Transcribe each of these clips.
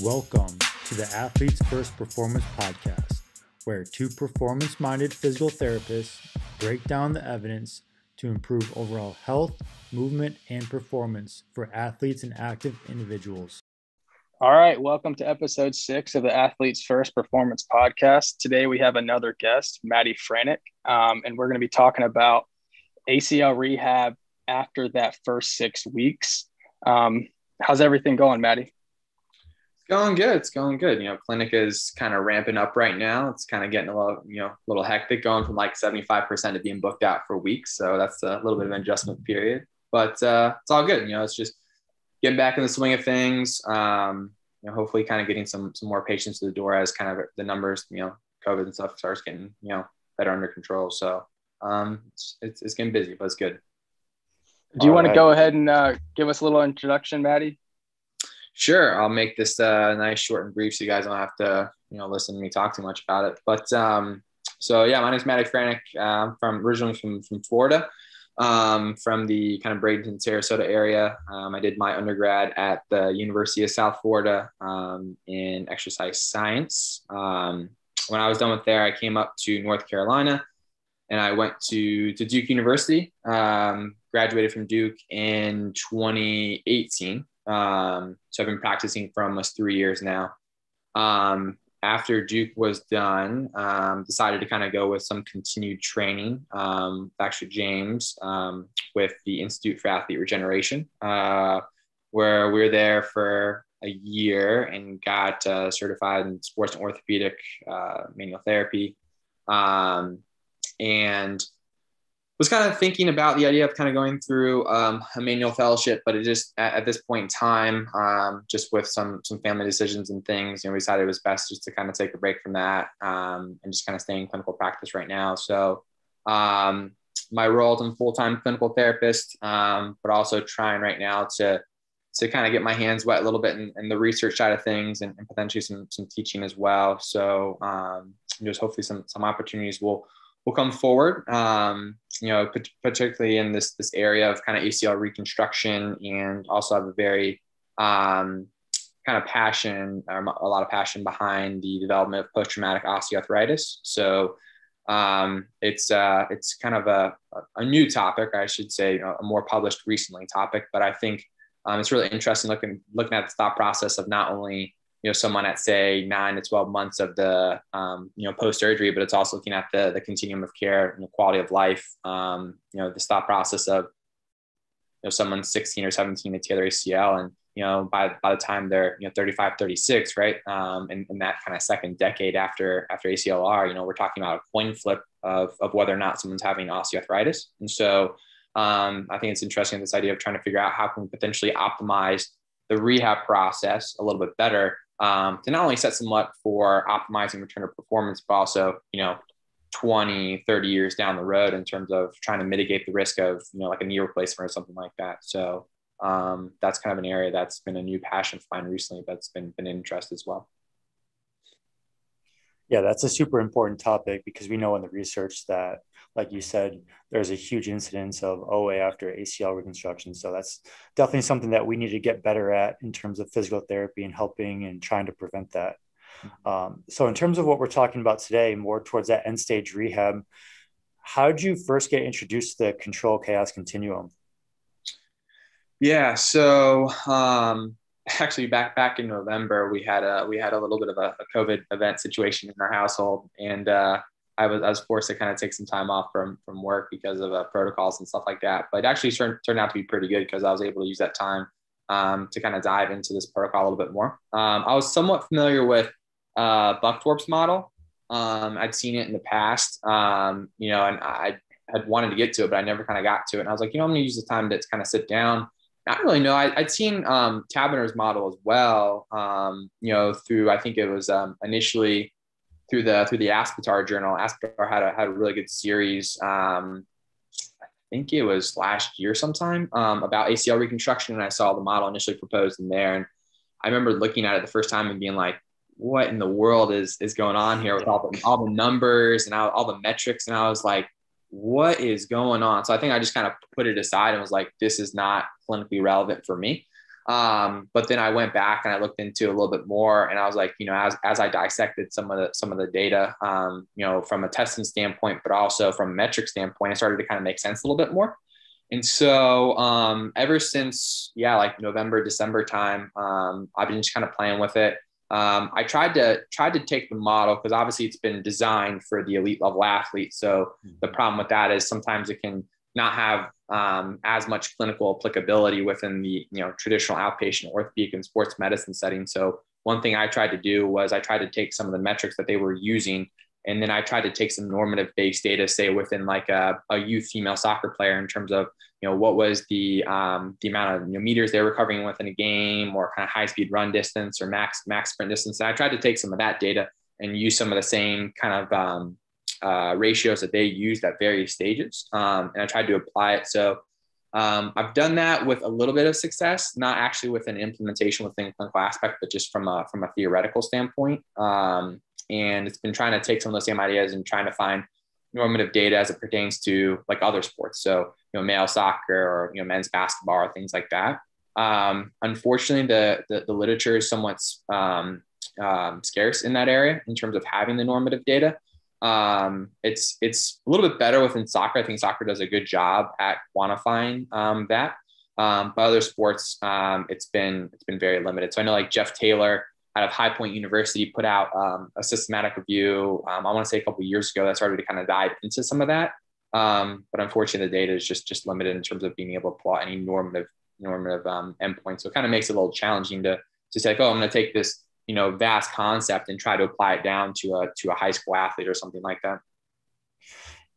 Welcome to the Athletes First Performance Podcast, where two performance minded physical therapists break down the evidence to improve overall health, movement, and performance for athletes and active individuals. All right, welcome to episode six of the Athletes First Performance Podcast. Today we have another guest, Maddie Franek, um, and we're going to be talking about ACL rehab after that first six weeks. Um, how's everything going, Maddie? Going good. It's going good. You know, clinic is kind of ramping up right now. It's kind of getting a little, you know, a little hectic going from like 75% to being booked out for weeks. So that's a little bit of an adjustment period, but uh, it's all good. You know, it's just getting back in the swing of things. Um, you know, hopefully kind of getting some, some more patients to the door as kind of the numbers, you know, COVID and stuff starts getting, you know, better under control. So um, it's, it's, it's getting busy, but it's good. Do you all want right. to go ahead and uh, give us a little introduction, Maddie? Sure, I'll make this uh, nice, short, and brief, so you guys don't have to, you know, listen to me talk too much about it. But um, so yeah, my name is Franek. Uh, I'm from originally from from Florida, um, from the kind of Bradenton, Sarasota area. Um, I did my undergrad at the University of South Florida um, in exercise science. Um, when I was done with there, I came up to North Carolina, and I went to to Duke University. Um, graduated from Duke in 2018. Um, so I've been practicing for almost three years now. Um, after Duke was done, um, decided to kind of go with some continued training. Um, actually, James um, with the Institute for Athlete Regeneration, uh, where we were there for a year and got uh, certified in sports and orthopedic uh, manual therapy. Um, and was kind of thinking about the idea of kind of going through um, a manual fellowship, but it just at, at this point in time, um, just with some some family decisions and things, you know, we decided it was best just to kind of take a break from that um, and just kind of stay in clinical practice right now. So um, my role is I'm full time clinical therapist, um, but also trying right now to to kind of get my hands wet a little bit in, in the research side of things and, and, potentially some some teaching as well. So um, just hopefully some some opportunities will will come forward. Um, you know, particularly in this this area of kind of ACL reconstruction, and also have a very um, kind of passion, or a lot of passion behind the development of post traumatic osteoarthritis. So um, it's uh, it's kind of a, a new topic, I should say, a more published recently topic, but I think um, it's really interesting looking looking at the thought process of not only you know someone at say nine to 12 months of the um, you know post surgery but it's also looking at the the continuum of care and the quality of life um, you know the thought process of you know someone 16 or 17 to tear their acl and you know by, by the time they're you know 35 36 right um, in, in that kind of second decade after after aclr you know we're talking about a coin flip of, of whether or not someone's having osteoarthritis. And so um, i think it's interesting this idea of trying to figure out how can we potentially optimize the rehab process a little bit better um, to not only set them up for optimizing return of performance, but also, you know, 20, 30 years down the road in terms of trying to mitigate the risk of, you know, like a knee replacement or something like that. So um, that's kind of an area that's been a new passion for mine recently, it's been, been interest as well. Yeah, that's a super important topic because we know in the research that like you said, there's a huge incidence of OA after ACL reconstruction. So that's definitely something that we need to get better at in terms of physical therapy and helping and trying to prevent that. Um, so, in terms of what we're talking about today, more towards that end stage rehab, how did you first get introduced to the control chaos continuum? Yeah, so um, actually back back in November, we had a we had a little bit of a, a COVID event situation in our household, and uh, I was, I was forced to kind of take some time off from from work because of uh, protocols and stuff like that. But actually turned, turned out to be pretty good because I was able to use that time um, to kind of dive into this protocol a little bit more. Um, I was somewhat familiar with uh, Buckthorpe's model. Um, I'd seen it in the past, um, you know, and I had wanted to get to it, but I never kind of got to it. And I was like, you know, I'm going to use the time to kind of sit down. I don't really know. I, would seen um, Taberner's model as well, um, you know, through I think it was initially through the through the Aspetar journal. Aspetar had a had a really good series. Um, I think it was last year sometime um, about ACL reconstruction, and I saw the model initially proposed in there. And I remember looking at it the first time and being like, "What in the world is is going on here with all the all the numbers and all, all the metrics?" And I was like, "What is going on?" So I think I just kind of put it aside and was like, "This is not clinically relevant for me." Um, but then I went back and I looked into a little bit more, and I was like, you know, as as I dissected some of the some of the data, um, you know, from a testing standpoint, but also from a metric standpoint, it started to kind of make sense a little bit more. And so, um, ever since, yeah, like November, December time, um, I've been just kind of playing with it. Um, I tried to tried to take the model because obviously it's been designed for the elite level athlete. So the mm-hmm. problem with that is sometimes it can not have um, as much clinical applicability within the you know traditional outpatient orthopedic and sports medicine setting. So one thing I tried to do was I tried to take some of the metrics that they were using and then I tried to take some normative based data, say within like a, a youth female soccer player in terms of, you know, what was the um, the amount of you know, meters they were covering within a game or kind of high speed run distance or max max sprint distance. And I tried to take some of that data and use some of the same kind of um, uh, ratios that they used at various stages. Um, and I tried to apply it. So um, I've done that with a little bit of success, not actually with an implementation within clinical aspect, but just from a, from a theoretical standpoint. Um, and it's been trying to take some of the same ideas and trying to find normative data as it pertains to like other sports. So, you know, male soccer or, you know, men's basketball or things like that. Um, unfortunately, the, the, the, literature is somewhat um, um, scarce in that area in terms of having the normative data. Um, it's, it's a little bit better within soccer. I think soccer does a good job at quantifying um, that. Um, but other sports, it's been, it's been very limited. So I know like Jeff Taylor, out of High Point University put out um, a systematic review. Um, I want to say a couple years ago that started to kind of dive into some of that. Um, but unfortunately, the data is just just limited in terms of being able to plot any normative normative um, endpoints. So it kind of makes it a little challenging to to say, like, oh, I'm going to take this you know vast concept and try to apply it down to a to a high school athlete or something like that.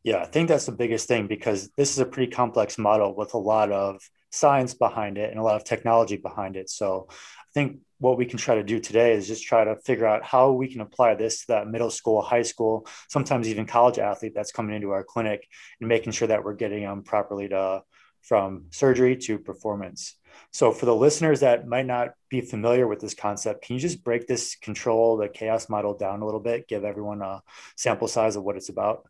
Yeah, I think that's the biggest thing because this is a pretty complex model with a lot of science behind it and a lot of technology behind it. So I think what we can try to do today is just try to figure out how we can apply this to that middle school, high school, sometimes even college athlete that's coming into our clinic and making sure that we're getting them properly to from surgery to performance. So for the listeners that might not be familiar with this concept, can you just break this control, the chaos model down a little bit, give everyone a sample size of what it's about?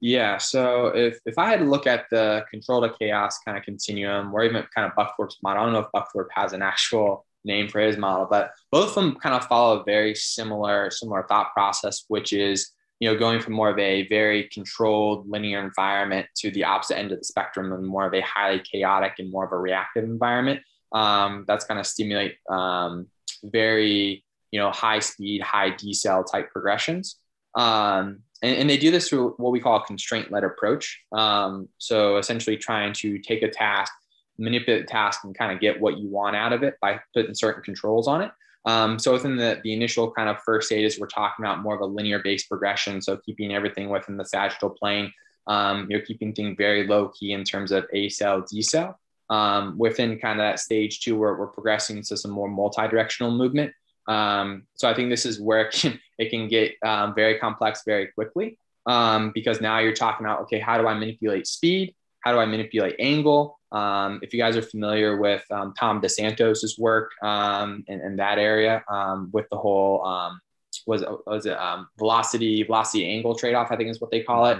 Yeah. So if, if I had to look at the control to chaos kind of continuum or even kind of Buckthorpe's model, I don't know if Buckthorpe has an actual name for his model, but both of them kind of follow a very similar similar thought process, which is you know going from more of a very controlled linear environment to the opposite end of the spectrum and more of a highly chaotic and more of a reactive environment. Um, that's going to stimulate um, very you know high speed, high decel type progressions. Um, and, and, they do this through what we call a constraint led approach. Um, so essentially trying to take a task manipulate the task and kind of get what you want out of it by putting certain controls on it. Um, so within the, the initial kind of first stages, we're talking about more of a linear based progression. So keeping everything within the sagittal plane, um, you're keeping things very low key in terms of acel, decel. Um, within kind of that stage two, where we're progressing to some more multi-directional movement. Um, so I think this is where it can, it can get um, very complex very quickly um, because now you're talking about, okay, how do I manipulate speed? How do I manipulate angle? Um, if you guys are familiar with um, Tom Dos'Santos' work um, in, in, that area um, with the whole um, was was it um, velocity velocity angle trade off I think is what they call it.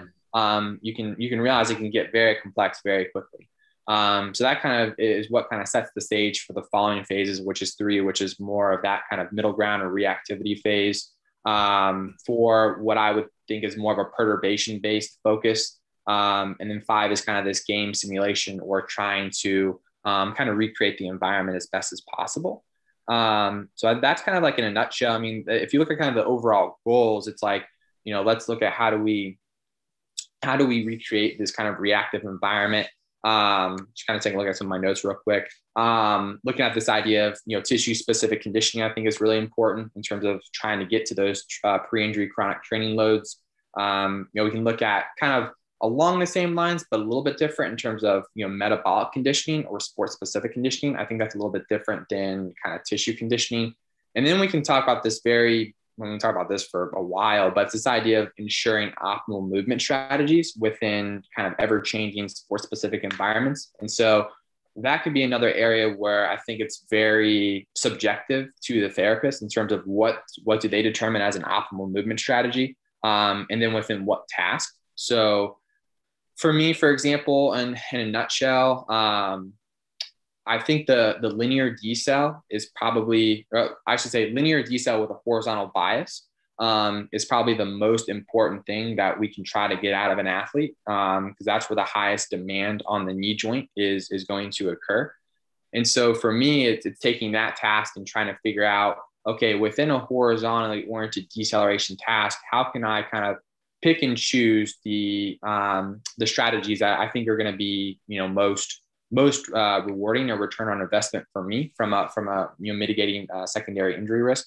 You can you can realize it can get very complex very quickly. so that kind of is what kind of sets the stage for the following phases, which is three, which is more of that kind of middle ground or reactivity phase. for what I would think is more of a perturbation based focus um, and then five is kind of this game simulation or trying to um, kind of recreate the environment as best as possible. Um, so that's kind of like in a nutshell. I mean, if you look at kind of the overall goals, it's like, you know, let's look at how do we, how do we recreate this kind of reactive environment? Um, just kind of take a look at some of my notes real quick. Um, looking at this idea of, you know, tissue specific conditioning, I think is really important in terms of trying to get to those uh, pre-injury chronic training loads. Um, you know, we can look at kind of along the same lines, but a little bit different in terms of you know metabolic conditioning or sport specific conditioning. I think that's a little bit different than kind of tissue conditioning. And then we can talk about this very we talk about this for a while, but it's this idea of ensuring optimal movement strategies within kind of ever changing sport specific environments. And so that could be another area where I think it's very subjective to the therapist in terms of what what do they determine as an optimal movement strategy, um, and then within what task. So for me, for example, in, in a nutshell, um, I think the the linear decel is probably, I should say, linear decel with a horizontal bias um, is probably the most important thing that we can try to get out of an athlete because um, that's where the highest demand on the knee joint is is going to occur. And so for me, it's, it's taking that task and trying to figure out, okay, within a horizontally oriented deceleration task, how can I kind of pick and choose the um, the strategies that I think are going to be you know most most uh, rewarding or return on investment for me from a from a you know mitigating uh, secondary injury risk.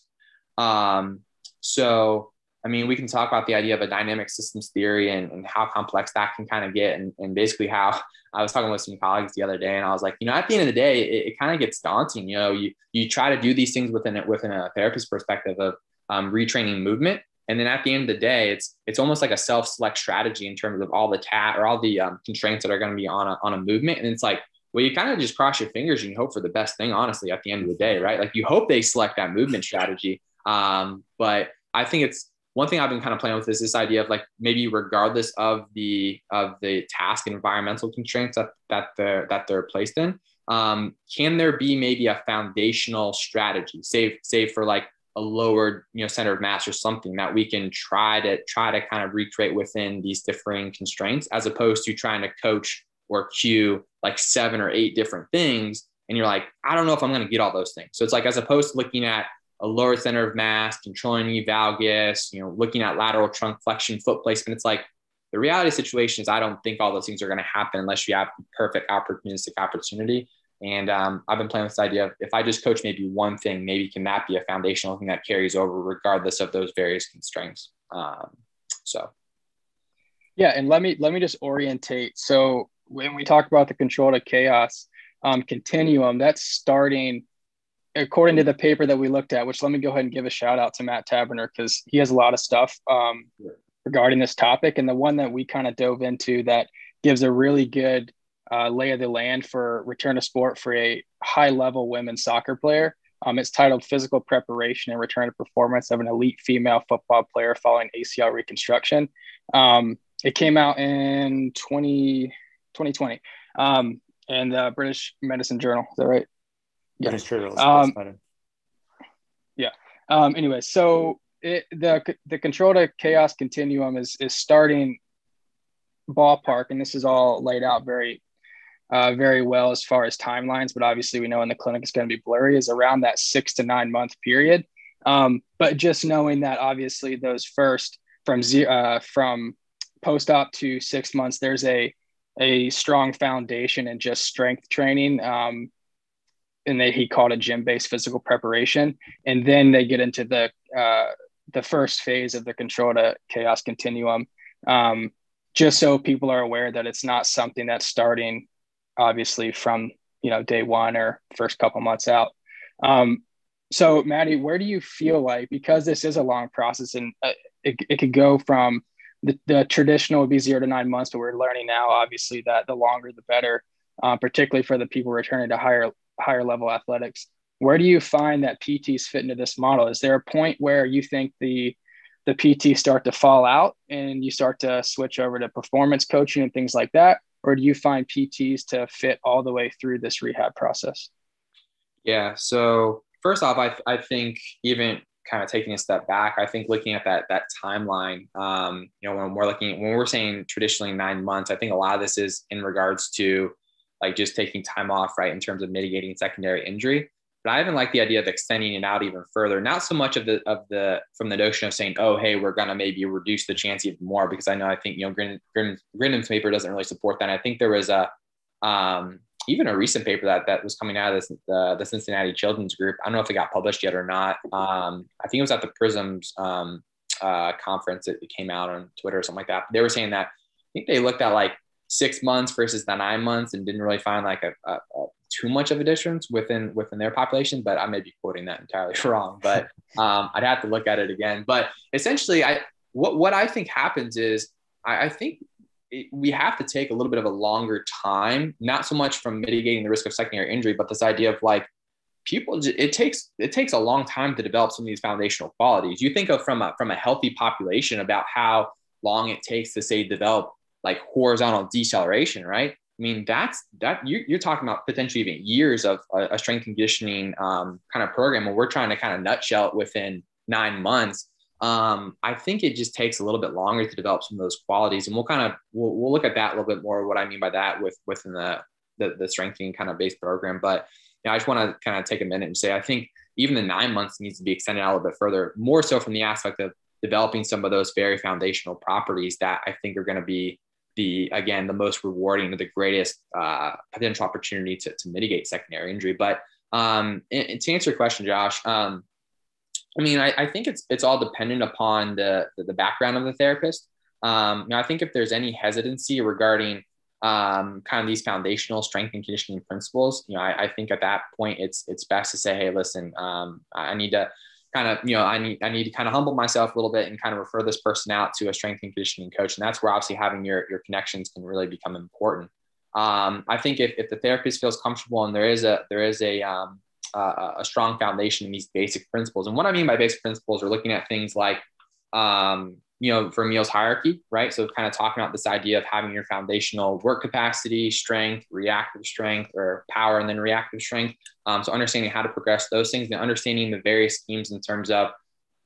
Um, so I mean, we can talk about the idea of a dynamic systems theory and, and how complex that can kind of get, and, and basically how I was talking with some colleagues the other day, and I was like, you know, at the end of the day, it, it kind of gets daunting. You know, you you try to do these things within it within a therapist perspective of um, retraining movement, and then at the end of the day, it's it's almost like a self select strategy in terms of all the tat or all the um, constraints that are going to be on a on a movement, and it's like well, you kind of just cross your fingers and you hope for the best thing, honestly, at the end of the day, right? Like you hope they select that movement strategy. Um, but I think it's one thing I've been kind of playing with is this idea of like maybe regardless of the of the task environmental constraints that that they're that they're placed in, um, can there be maybe a foundational strategy, say say for like a lower you know center of mass or something that we can try to try to kind of recreate within these differing constraints, as opposed to trying to coach or cue like seven or eight different things, and you're like, I don't know if I'm going to get all those things. So it's like as opposed to looking at a lower center of mass, controlling valgus, you know, looking at lateral trunk flexion, foot placement. It's like the reality situation is I don't think all those things are going to happen unless you have perfect opportunistic opportunity. And um, I've been playing with this idea of if I just coach maybe one thing, maybe can that be a foundational thing that carries over regardless of those various constraints. Um, so, yeah, and let me let me just orientate. So when we talk about the control to chaos um, continuum, that's starting according to the paper that we looked at, which let me go ahead and give a shout out to Matt Taberner because he has a lot of stuff um, regarding this topic. And the one that we kind of dove into that gives a really good uh, lay of the land for return to sport for a high level women's soccer player. Um, it's titled Physical Preparation and Return to Performance of an Elite Female Football Player Following ACL Reconstruction. Um, it came out in 20, 2020 um, and the British Medicine Journal. Is that right? Yeah, it's true. Um, yeah. Um, anyway, so it, the the control to chaos continuum is is starting ballpark, and this is all laid out very uh, very well as far as timelines. But obviously, we know in the clinic it's going to be blurry. Is around that six to nine month period. Um, but just knowing that obviously those first from zero uh, from post op to six months, there's a a strong foundation and just strength training. Um, and they, he called a gym based physical preparation. And then they get into the uh, the first phase of the control to chaos continuum, um, just so people are aware that it's not something that's starting obviously from you know day one or first couple months out. Um, so Maddie, where do you feel like because this is a long process and uh, it, it could go from the, the traditional would be zero to nine months, but we're learning now obviously that the longer the better. Uh, particularly for the people returning to higher higher level athletics. Where do you find that PTs fit into this model? Is there a point where you think the the PT start to fall out and you start to switch over to performance coaching and things like that? Or do you find PTs to fit all the way through this rehab process? Yeah. So first off, I, I think even kind of taking a step back, I think looking at that that timeline, um, you know, when we're looking when we're saying traditionally nine months, I think a lot of this is in regards to like just taking time off, right, in terms of mitigating secondary injury. But I even like the idea of extending it out even further. Not so much of the of the from the notion of saying, oh, hey, we're gonna maybe reduce the chance even more, because I know I think you know Grin, Grin, Grindem's paper doesn't really support that. And I think there was a um, even a recent paper that that was coming out of this, the, the Cincinnati Children's Group. I don't know if it got published yet or not. Um, I think it was at the Prisms um, uh, conference. It, it came out on Twitter or something like that. They were saying that I think they looked at like six months versus the nine months and didn't really find like a, a, a, too much of a difference within within their population but i may be quoting that entirely wrong but um, i'd have to look at it again. But essentially i what, what i think happens is i, I think it, we have to take a little bit of a longer time not so much from mitigating the risk of secondary injury but this idea of like people it takes it takes a long time to develop some of these foundational qualities. You think of from a from a healthy population about how long it takes to say develop like horizontal deceleration, right? I mean, that's that you're, you're talking about potentially even years of a, a strength conditioning um, kind of program, and we're trying to kind of nutshell it within nine months. Um, I think it just takes a little bit longer to develop some of those qualities, and we'll kind of we'll, we'll look at that a little bit more. What I mean by that with within the the, the strengthening kind of base program, but you know, I just want to kind of take a minute and say I think even the nine months needs to be extended out a little bit further, more so from the aspect of developing some of those very foundational properties that I think are going to be the again the most rewarding or the greatest uh, potential opportunity to, to mitigate secondary injury. But um, and, and to answer your question, Josh, um, I mean, I, I, think it's it's all dependent upon the the, the background of the therapist. Um, you know, I think if there's any hesitancy regarding um, kind of these foundational strength and conditioning principles, you know, I, I, think at that point it's it's best to say, hey, listen, um, I need to kind of, you know, I need I need to kind of humble myself a little bit and kind of refer this person out to a strength and conditioning coach, and that's where obviously having your your connections can really become important. Um, I think if, if the therapist feels comfortable and there is a there is a um, uh, a strong foundation in these basic principles, and what I mean by basic principles are looking at things like um, you know, Vermeil's hierarchy, right? So kind of talking about this idea of having your foundational work capacity, strength, reactive strength, or power, and then reactive strength. Um, so understanding how to progress those things and understanding the various schemes in terms of,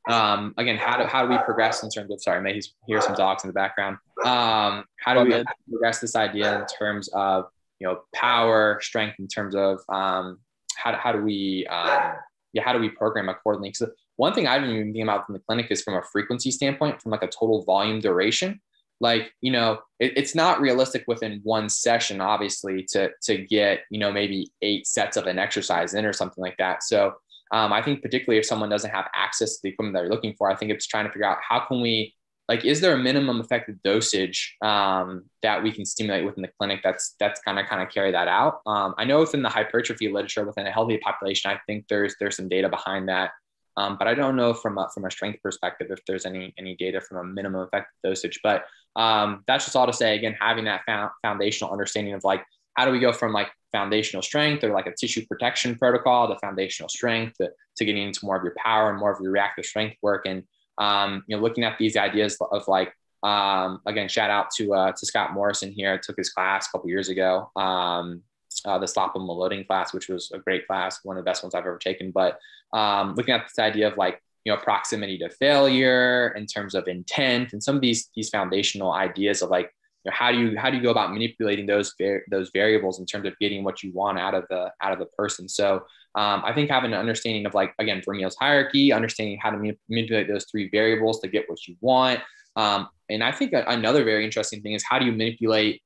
um, again, how do, how do we progress in terms of, sorry, maybe hear some dogs in the background. Um, how do we progress this idea in terms of, you know, power, strength, in terms of um, how, how do we, um, yeah, how do we program accordingly? One thing I've been thinking about in the clinic is from a frequency standpoint, from like a total volume duration. Like, you know, it, it's not realistic within one session, obviously, to to get, you know, maybe eight sets of an exercise in or something like that. So um, I think particularly if someone doesn't have access to the equipment that they're looking for, I think it's trying to figure out how can we like is there a minimum effective dosage um, that we can stimulate within the clinic that's that's kind of kind of carry that out um, i know within the hypertrophy literature within a healthy population i think there's there's some data behind that um, but I don't know from a, from a strength perspective if there's any any data from a minimum effective dosage. But um, that's just all to say. Again, having that foundational understanding of like how do we go from like foundational strength or like a tissue protection protocol to foundational strength to, to getting into more of your power and more of your reactive strength work and um, you know looking at these ideas of like um, again shout out to uh, to Scott Morrison here I took his class a couple years ago um, uh, the and loading class which was a great class one of the best ones I've ever taken. But um, looking at this idea of like you know proximity to failure in terms of intent and some of these these foundational ideas of like you know, how do you how do you go about manipulating those those variables in terms of getting what you want out of the out of the person? So um, i think having an understanding of like again Vermeil's hierarchy understanding how to manipulate those three variables to get what you want um, and i think another very interesting thing is how do you manipulate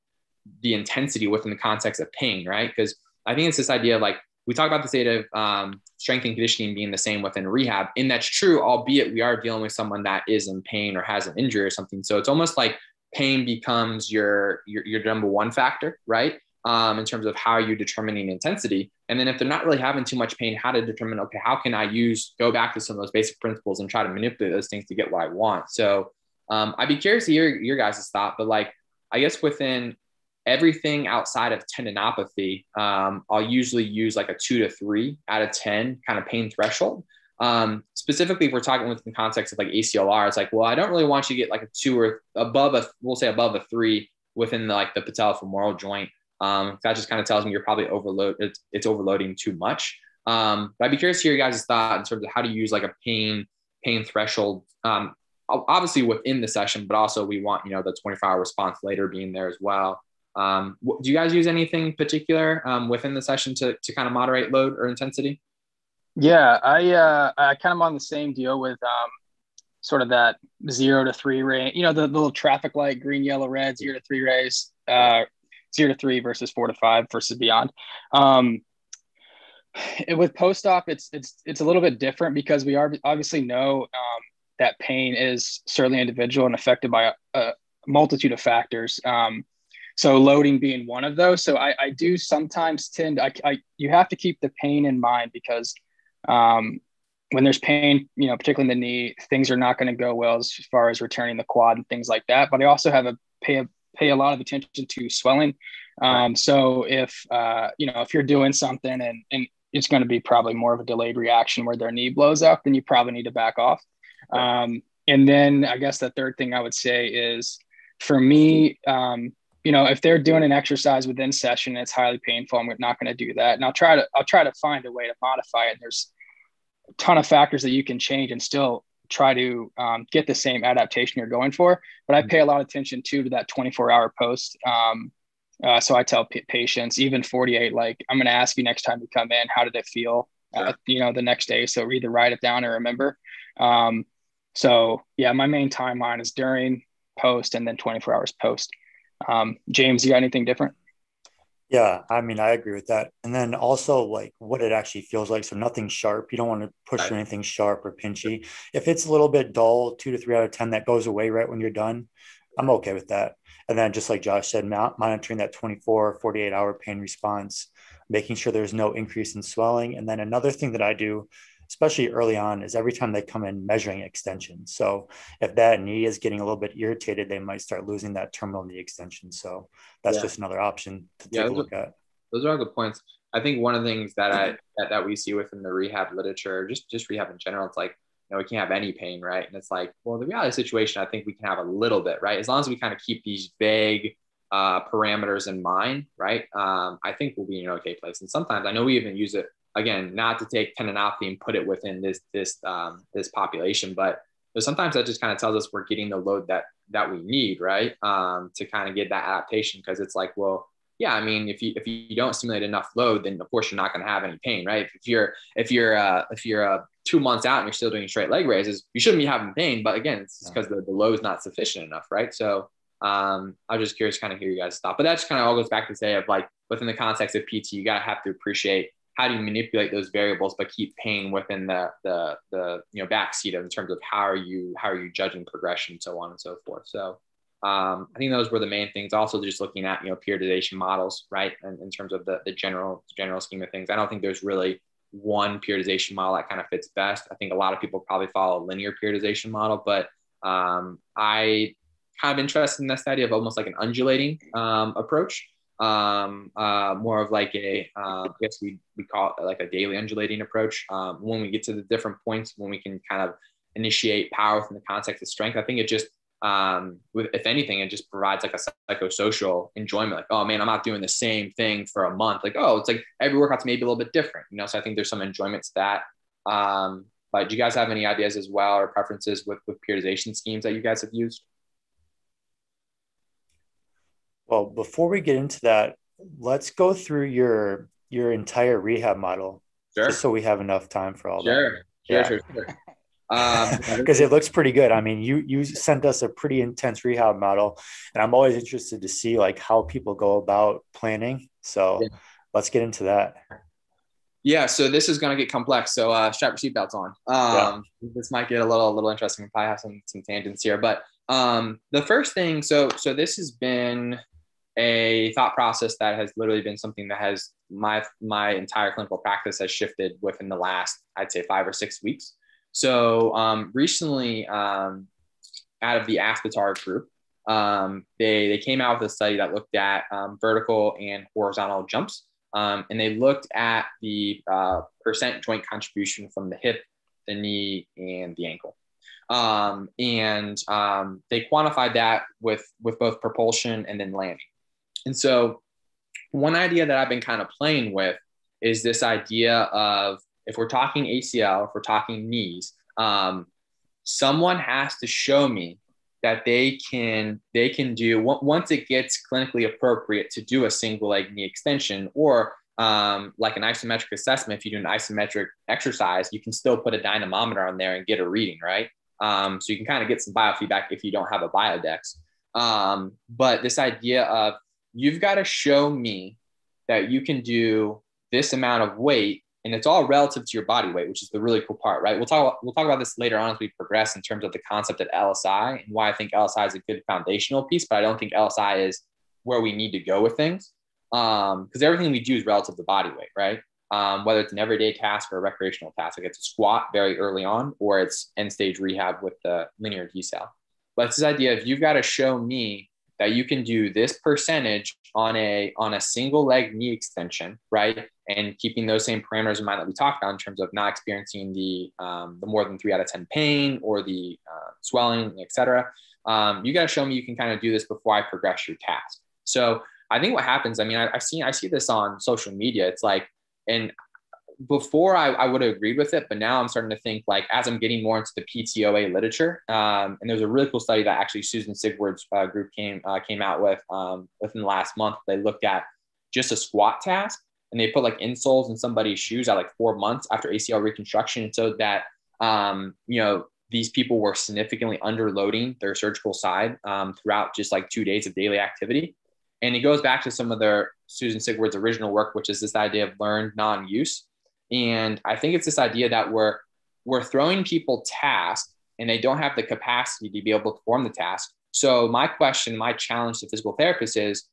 the intensity within the context of pain right because i think it's this idea of like we talk about the state of um, strength and conditioning being the same within rehab, and that's true, albeit we are dealing with someone that is in pain or has an injury or something. So it's almost like pain becomes your your, your number one factor, right? Um, in terms of how you're determining intensity. And then if they're not really having too much pain, how to determine, okay, how can I use, go back to some of those basic principles and try to manipulate those things to get what I want. So um, I'd be curious to hear your guys' thought, but like, I guess within everything outside of tendinopathy, um, I'll usually use like a two to three out of 10 kind of pain threshold. Um, specifically, if we're talking within the context of like ACLR, it's like, well, I don't really want you to get like a two or above a, we'll say above a three within the, like the patellofemoral joint. Um, that just kind of tells me you're probably overload. It's, it's overloading too much. Um, but I'd be curious to hear your guys' thought in terms of how to use like a pain pain threshold. Um, obviously within the session, but also we want you know the 24 hour response later being there as well. Um, do you guys use anything particular um, within the session to, to kind of moderate load or intensity? Yeah, I uh, I kind of on the same deal with um, sort of that zero to three range. You know, the, the little traffic light, green, yellow, red, zero to three rays, uh, zero to three versus four to five versus beyond. Um, with post op, it's it's it's a little bit different because we are obviously know um, that pain is certainly individual and affected by a, a multitude of factors. Um, so loading being one of those. So i, I do sometimes tend I, I you have to keep the pain in mind because um, when there's pain you know particularly in the knee things are not going to go well as far as returning the quad and things like that. But i also have a pay a pay a lot of attention to swelling. Um, so if uh, you know if you're doing something and and it's going to be probably more of a delayed reaction where their knee blows up then you probably need to back off. Um, and then i guess the third thing i would say is for me um, you know, if they're doing an exercise within session it's highly painful, I'm not going to do that. And I'll try to I'll try to find a way to modify it. And there's a ton of factors that you can change and still try to um, get the same adaptation you're going for. But I mm-hmm. pay a lot of attention too to that 24 hour post. Um, uh, so I tell p- patients, even 48, like I'm going to ask you next time you come in, how did it feel? Uh, you know, the next day. So either write it down or remember. Um, so yeah, my main timeline is during, post, and then 24 hours post. Um, James, you got anything different? Yeah, I mean, I agree with that. And then also like what it actually feels like. So nothing sharp. You don't want to push right. anything sharp or pinchy. If it's a little bit dull, two to three out of 10, that goes away right when you're done. I'm okay with that. And then just like Josh said, monitoring that 24, 48 hour pain response, making sure there's no increase in swelling. And then another thing that I do especially early on, is every time they come in measuring extension. So if that knee is getting a little bit irritated, they might start losing that terminal knee extension. So that's yeah. just another option to take yeah, a look are, at. Those are all good points. I think one of the things that I that, that we see within the rehab literature, just just rehab in general, it's like you know, we can't have any pain, right? And it's like, well, the reality situation, I think we can have a little bit, right? As long as we kind of keep these vague uh, parameters in mind, right? Um, I think we'll be in an okay place. And sometimes I know we even use it again, not to take tendinopathy and put it within this this um, this population, but sometimes that just kind of tells us we're getting the load that that we need, right? Um, to kind of get that adaptation because it's like, well, yeah, I mean, if you if you don't stimulate enough load, then of course you're not going to have any pain, right? If you're if you're uh, if you're uh, two months out and you're still doing straight leg raises, you shouldn't be having pain. But again, it's because the, the load is not sufficient enough, right? So um, I was just curious, kind of hear you guys stop. But that just kind of all goes back to say of like within the context of PT, you gotta have to appreciate how do you manipulate those variables but keep pain within the the the you know backseat in terms of how are you how are you judging progression and so on and so forth so um, I think those were the main things. Also, just looking at you know periodization models, right? And in terms of the the general general scheme of things, I don't think there's really one periodization model that kind of fits best. I think a lot of people probably follow a linear periodization model, but um, I kind of interested in this idea of almost like an undulating um, approach um, uh, more of like a, uh, I guess we, we call it like a daily undulating approach. Um, when we get to the different points, when we can kind of initiate power within the context of strength, I think it just, um, with, if anything, it just provides like a psychosocial enjoyment. Like, oh man, I'm not doing the same thing for a month. Like, oh, it's like every workout's maybe a little bit different, you know? So I think there's some enjoyment to that. Um, but do you guys have any ideas as well or preferences with, with periodization schemes that you guys have used? Well, before we get into that, let's go through your your entire rehab model, sure. just so we have enough time for all sure. that. Yeah, sure, sure, sure. because um, it looks pretty good. I mean, you you sent us a pretty intense rehab model, and I'm always interested to see like how people go about planning. So yeah. let's get into that. Yeah, so this is going to get complex. So uh, strap your seatbelts on. Um, yeah. This might get a little a little interesting. We probably have some some tangents here, but um, the first thing. So so this has been a thought process that has literally been something that has my my entire clinical practice has shifted within the last I'd say five or six weeks. So um, recently, um, out of the Aspetar group, um, they they came out with a study that looked at um, vertical and horizontal jumps, um, and they looked at the uh, percent joint contribution from the hip, the knee, and the ankle. Um, and they quantified that with with both propulsion and then landing. And so, one idea that I've been kind of playing with is this idea of if we're talking ACL, if we're talking knees, um, someone has to show me that they can they can do once it gets clinically appropriate to do a single leg knee extension or um, like an isometric assessment if you do an isometric exercise you can still put a dynamometer on there and get a reading right? Um, so you can kind of get some biofeedback if you don't have a biodex. Um, but this idea of you've got to show me that you can do this amount of weight and it's all relative to your body weight which is the really cool part right? We'll talk we'll talk about this later on as we progress in terms of the concept of lsi and why i think lsi is a good foundational piece but i don't think lsi is where we need to go with things because um, everything we do is relative to body weight right? Um, whether it's an everyday task or a recreational task like it's a squat very early on or it's end stage rehab with the linear decel but it's this idea of you've got to show me that you can do this percentage on a on a single leg knee extension, right? And keeping those same parameters in mind that we talked about in terms of not experiencing the um, the more than three out of ten pain or the uh, swelling, etc. Um, you got to show me you can kind of do this before I progress your task. So I think what happens, I mean, I, have seen, I see this on social media. It's like, and before I, I would have agreed with it, but now I'm starting to think like as I'm getting more into the PTOA literature, um, and there's a really cool study that actually Susan Sigward's uh, group came uh, came out with um, within the last month. They looked at just a squat task, and they put like insoles in somebody's shoes at like four months after ACL reconstruction, so that um, you know these people were significantly underloading their surgical side um, throughout just like two days of daily activity. And it goes back to some of their Susan Sigward's original work, which is this idea of learned non-use. And I think it's this idea that we're we're throwing people tasks and they don't have the capacity to be able to perform the task. So my question, my challenge to physical therapists is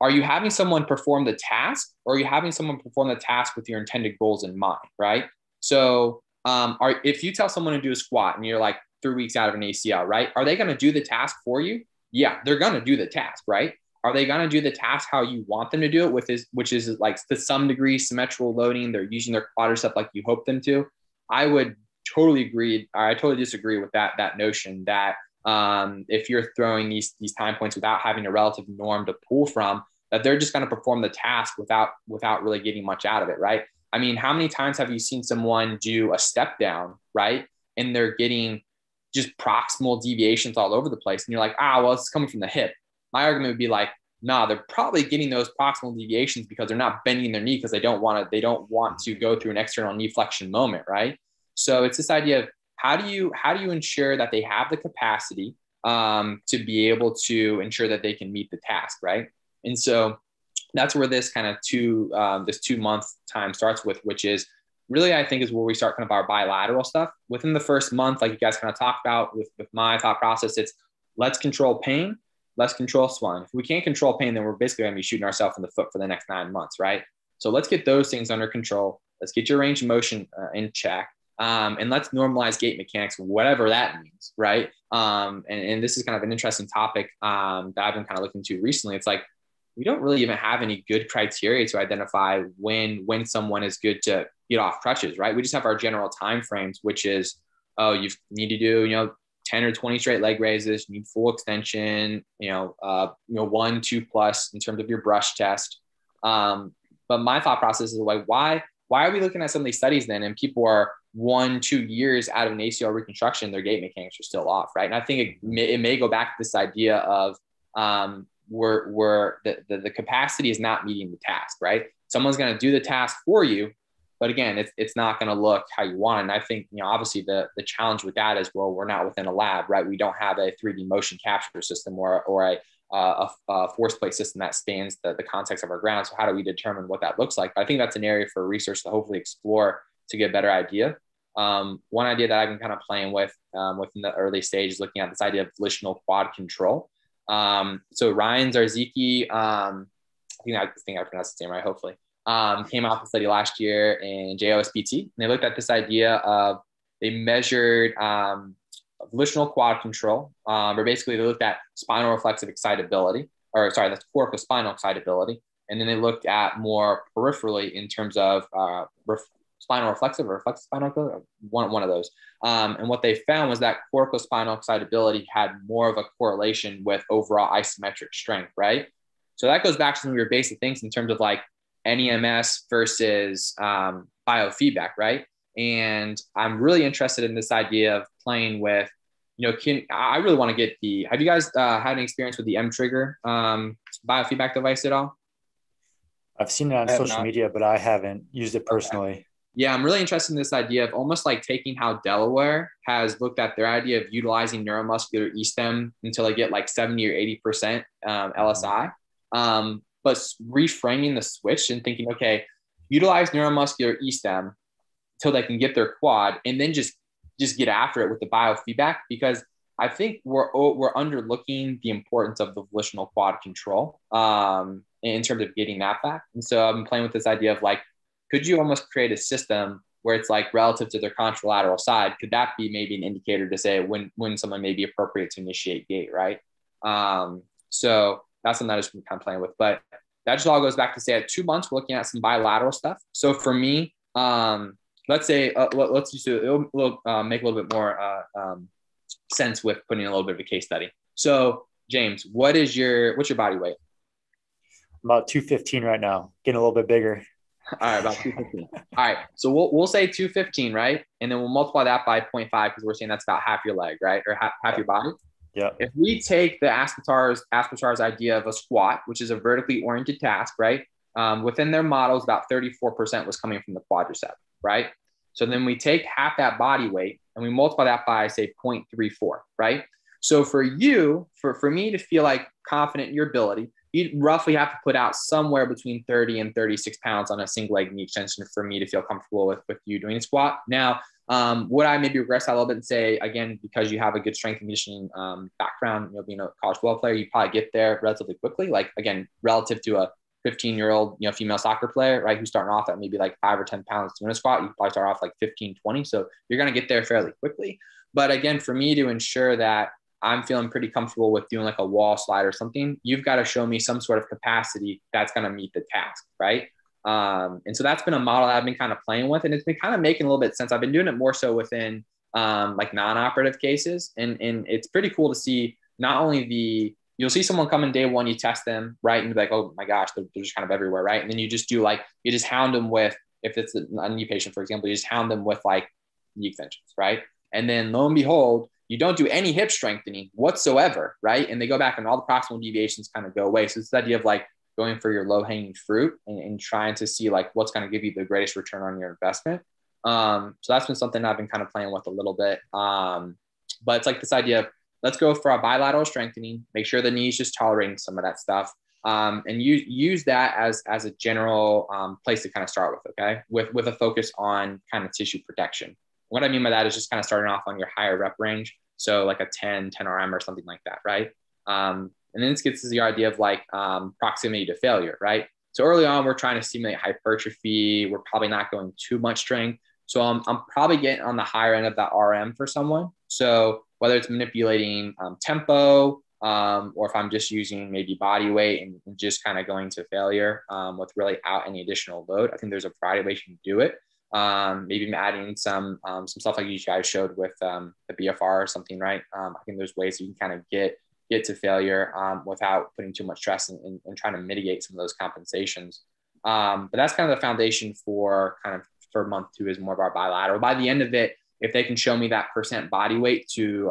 are you having someone perform the task or are you having someone perform the task with your intended goals in mind, right? So um, are, if you tell someone to do a squat and you're like three weeks out of an ACL, right? Are they going to do the task for you? Yeah, they're going to do the task, right? Are they going to do the task how you want them to do it with this, which is like to some degree symmetrical loading? They're using their quadricep like you hope them to. I would totally agree. I totally disagree with that that notion that um, if you're throwing these these time points without having a relative norm to pull from, that they're just going to perform the task without without really getting much out of it, right? I mean, how many times have you seen someone do a step down, right? And they're getting just proximal deviations all over the place, and you're like, ah, well, it's coming from the hip my argument would be like, nah, they're probably getting those proximal deviations because they're not bending their knee because they don't want to, they don't want to go through an external knee flexion moment, right? So it's this idea of how do you how do you ensure that they have the capacity um, to be able to ensure that they can meet the task, right? And so that's where this kind of two um, this two month time starts with, which is really I think is where we start kind of our bilateral stuff. Within the first month, like you guys kind of talked about with with my thought process, it's let's control pain let's control swelling. If we can't control pain, then we're basically going to be shooting ourselves in the foot for the next nine months, right? So let's get those things under control. Let's get your range of motion uh, in check. Um, and let's normalize gait mechanics, whatever that means, right? Um, and, and, this is kind of an interesting topic um, that I've been kind of looking to recently. It's like we don't really even have any good criteria to identify when when someone is good to get off crutches, right? We just have our general time frames, which is oh, you need to do you know 10 or 20 straight leg raises, you need full extension, you know, uh, you know, one, two plus in terms of your brush test. Um, but my thought process is like, why, why are we looking at some of these studies then? And people are one, two years out of an ACL reconstruction, their gait mechanics are still off. Right. And I think it may, it may go back to this idea of, um, where, the, the, the capacity is not meeting the task, right? Someone's going to do the task for you, but again, it's, it's not going to look how you want. And I think, you know, obviously the, the challenge with that is, well, we're not within a lab, right? We don't have a 3D motion capture system or, or a, uh, a, a, force plate system that spans the, the context of our ground. So how do we determine what that looks like? But I think that's an area for research to hopefully explore to get a better idea. Um, one idea that I've been kind of playing with um, within the early stages, looking at this idea of volitional quad control. Um, so Ryan Zarzycki, um, I think I, I think I pronounced his name right, hopefully um, came out a study last year in JOSPT. And they looked at this idea of they measured um, volitional quad control, um, or basically they looked at spinal reflexive excitability, or sorry, that's spinal excitability. And then they looked at more peripherally in terms of uh, ref- spinal reflexive or reflexive spinal, one, one of those. Um, and what they found was that spinal excitability had more of a correlation with overall isometric strength, right? So that goes back to some of your basic things in terms of like NEMS versus um, biofeedback, right? And I'm really interested in this idea of playing with, you know, can I really want to get the, have you guys uh, had any experience with the mTrigger um, biofeedback device at all? I've seen it on social not. media, but I haven't used it personally. Okay. Yeah, I'm really interested in this idea of almost like taking how Delaware has looked at their idea of utilizing neuromuscular E-stim until they get like 70 or 80% um, LSI. Um, but reframing the switch and thinking, okay, utilize neuromuscular E-stim until they can get their quad, and then just just get after it with the biofeedback because I think we're we're underlooking the importance of the volitional quad control um, in terms of getting that back. And so I've been playing with this idea of like, could you almost create a system where it's like relative to their contralateral side? Could that be maybe an indicator to say when when someone may be appropriate to initiate gait, right? Um, so that's something that I've been kind of playing with. But that just all goes back to say at two months, we're looking at some bilateral stuff. So for me, um, let's say, uh, let, us just do, it'll, uh, make a little bit more uh, um, sense with putting a little bit of a case study. So James, what is your, what's your body weight? about 215 right now, getting a little bit bigger. All right, about 215. All right. So we'll, we'll say 215, right? And then we'll multiply that by 0.5 because we're saying that's about half your leg, right? Or half, half your body. Yeah. If we take the Aspetar's Aspetar's idea of a squat, which is a vertically oriented task, right? Um, within their models, about 34% was coming from the quadricep, right? So then we take half that body weight and we multiply that by say 0.34, right? So for you, for, for me to feel like confident in your ability, you roughly have to put out somewhere between 30 and 36 pounds on a single leg knee extension for me to feel comfortable with, with you doing a squat. Now, um, would I maybe regress that a little bit and say, again, because you have a good strength conditioning um, background, you know, being a college football player, you probably get there relatively quickly. Like, again, relative to a 15 year old, you know, female soccer player, right, who's starting off at maybe like five or 10 pounds doing a squat, you probably start off like 15, 20. So you're going to get there fairly quickly. But again, for me to ensure that I'm feeling pretty comfortable with doing like a wall slide or something, you've got to show me some sort of capacity that's going to meet the task, right? Um, and so that's been a model I've been kind of playing with, and it's been kind of making a little bit sense. I've been doing it more so within um, like non-operative cases, and and it's pretty cool to see not only the you'll see someone come in day one, you test them right, and be like, oh my gosh, they're, they're just kind of everywhere, right? And then you just do like you just hound them with if it's a knee patient, for example, you just hound them with like knee extensions, right? And then lo and behold, you don't do any hip strengthening whatsoever, right? And they go back and all the proximal deviations kind of go away. So it's the idea of like going for your low hanging fruit and, and, trying to see like what's going to give you the greatest return on your investment. Um, so that's been something I've been kind of playing with a little bit. Um, but it's like this idea of let's go for a bilateral strengthening, make sure the knee's just tolerating some of that stuff. Um, and use use that as as a general um, place to kind of start with, okay, with with a focus on kind of tissue protection. What I mean by that is just kind of starting off on your higher rep range. So like a 10, 10 RM or something like that, right? Um, and then this gets to the idea of like um, proximity to failure, right? So early on, we're trying to stimulate hypertrophy. We're probably not going too much strength. So I'm, I'm probably getting on the higher end of that RM for someone. So whether it's manipulating um, tempo um, or if I'm just using maybe body weight and, and just kind of going to failure um, with really out any additional load, I think there's a variety of ways you can do it um, maybe adding some um, some stuff like you guys showed with um, the BFR or something, right? I think there's ways you can kind of get get to failure um, without putting too much stress and, trying to mitigate some of those compensations. Um, but that's kind of the foundation for kind of for month two is more of our bilateral. By the end of it, if they can show me that percent body weight to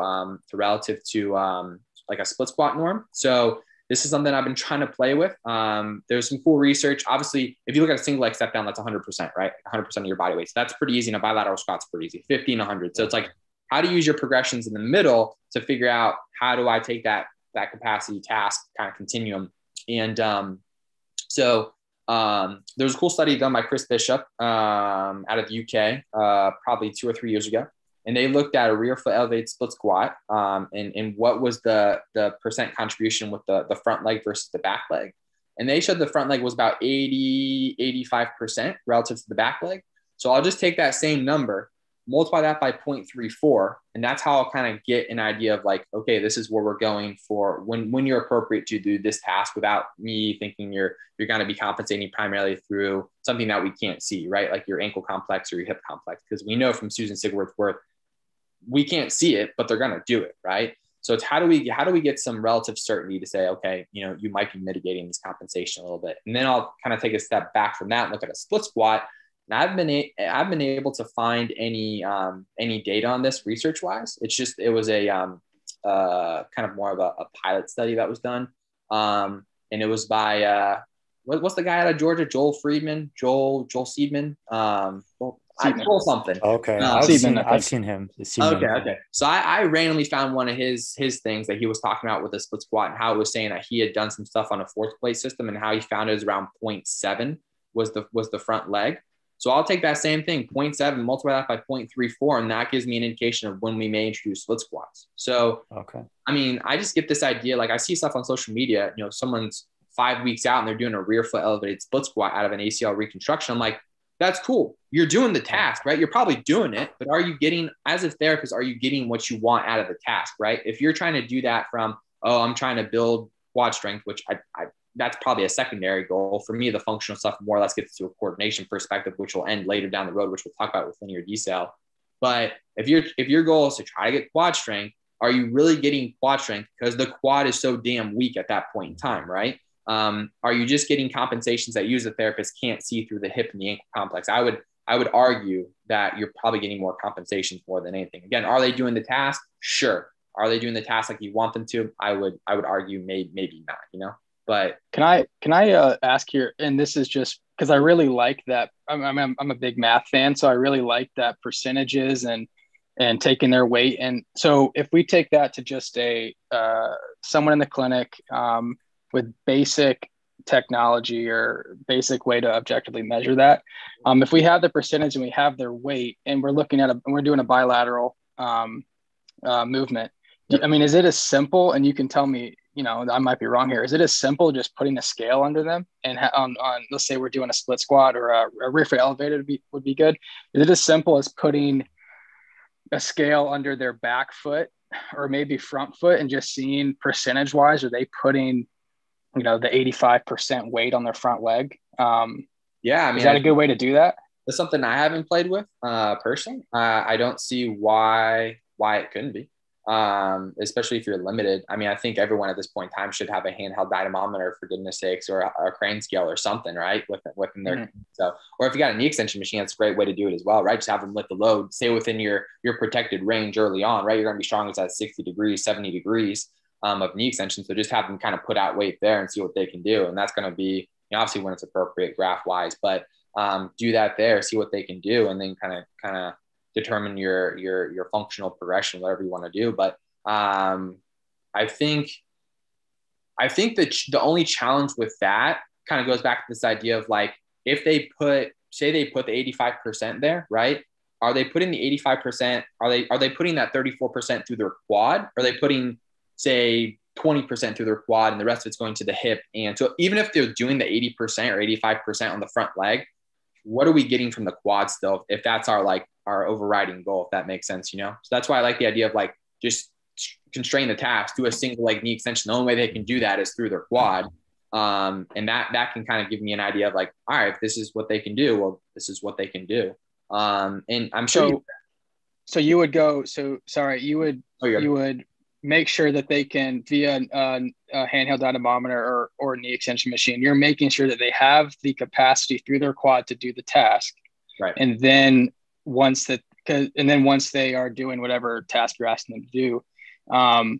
to relative to like a split squat norm, so this is something I've been trying to play with. Um, there's some cool research. Obviously, if you look at a single leg step down, that's 100%, right? 100% of your body weight. So that's pretty easy. And a bilateral squat's pretty easy, 50 and 100. So it's like how to use your progressions in the middle to figure out how do I take that that capacity task kind of continuum. And um, so um, there was a cool study done by Chris Bishop um, out of the UK, uh, probably two or three years ago and they looked at a rear foot elevated split squat um, and, and what was the, the percent contribution with the, the front leg versus the back leg. And they showed the front leg was about 80, 85% relative to the back leg. So I'll just take that same number, multiply that by 0.34, and that's how I'll kind of get an idea of like, okay, this is where we're going for when when you're appropriate to do this task without me thinking you're you're going to be compensating primarily through something that we can't see, right? Like your ankle complex or your hip complex, because we know from Susan Sigward's work we can't see it, but they're going to do it, right? So it's how do we how do we get some relative certainty to say, okay, you know, you might be mitigating this compensation a little bit, and then I'll kind of take a step back from that and look at a split squat. And I've been a, I've been able to find any um, any data on this research wise. It's just it was a um, uh, kind of more of a, a pilot study that was done, um, and it was by uh, what, what's the guy out of Georgia, Joel Friedman, Joel Joel Seedman. Um, well, I pull something. Okay, uh, I've, seen, I've seen him. Seen okay, him. okay. So I, I, randomly found one of his his things that he was talking about with the split squat and how it was saying that he had done some stuff on a force plate system and how he found it was around 0.7 was the was the front leg. So I'll take that same thing, 0.7, multiply that by 0.34, and that gives me an indication of when we may introduce split squats. So, okay. I mean, I just get this idea. Like I see stuff on social media, you know, someone's five weeks out and they're doing a rear foot elevated split squat out of an ACL reconstruction. I'm like, that's cool. You're doing the task, right? You're probably doing it, but are you getting, as a therapist, are you getting what you want out of the task, right? If you're trying to do that from, oh, I'm trying to build quad strength, which I, I that's probably a secondary goal for me. The functional stuff more or less gets to a coordination perspective, which will end later down the road, which we'll talk about with linear decel. But if your if your goal is to try to get quad strength, are you really getting quad strength? Because the quad is so damn weak at that point in time, right? Um, are you just getting compensations that you as a therapist can't see through the hip and the ankle complex? I would I would argue that you're probably getting more compensations more than anything. Again, are they doing the task? Sure. Are they doing the task like you want them to? I would I would argue maybe maybe not. You know. But can I can I uh, ask here? And this is just because I really like that. I'm, I'm I'm a big math fan, so I really like that percentages and and taking their weight. And so if we take that to just a uh, someone in the clinic um, with basic technology or basic way to objectively measure that, um, if we have the percentage and we have their weight and we're looking at a we're doing a bilateral um, uh, movement. I mean, is it as simple? And you can tell me, you know, I might be wrong here. Is it as simple just putting a scale under them and ha- on, on, let's say we're doing a split squat or a, a rear foot elevated would be, would be good. Is it as simple as putting a scale under their back foot or maybe front foot and just seeing percentage wise are they putting you know the 85% weight on their front leg um, yeah i mean is that a good way to do that that's something i haven't played with uh, personally uh, i don't see why why it couldn't be um, especially if you're limited. I mean, I think everyone at this point in time should have a handheld dynamometer for goodness sakes, or a, a crane scale or something, right? Within, within their mm-hmm. so, or if you got a knee extension machine, that's a great way to do it as well, right? Just have them lift the load, stay within your your protected range early on, right? You're going to be strongest at 60 degrees, 70 degrees um, of knee extension, so just have them kind of put out weight there and see what they can do, and that's going to be you know, obviously when it's appropriate graft wise, but um, do that there, see what they can do, and then kind of kind of determine your your your functional progression, whatever you want to do. But um, I think I think that the only challenge with that kind of goes back to this idea of like if they put say they put the 85% there, right? Are they putting the 85%? Are they are they putting that 34% through their quad? Are they putting say 20% through their quad and the rest of it's going to the hip? And so even if they're doing the 80% or 85% on the front leg, what are we getting from the quad still if that's our like our overriding goal, if that makes sense, you know? So that's why I like the idea of like just constrain the task to a single like knee extension. The only way they can do that is through their quad. Um, and that that can kind of give me an idea of like, all right, if this is what they can do, well, this is what they can do. Um, and I'm sure. So, you, so you would go. So sorry, you would oh, you would make sure that they can via a, a handheld dynamometer or or knee extension machine. You're making sure that they have the capacity through their quad to do the task. Right. And then once that and then once they are doing whatever task you're asking them to do um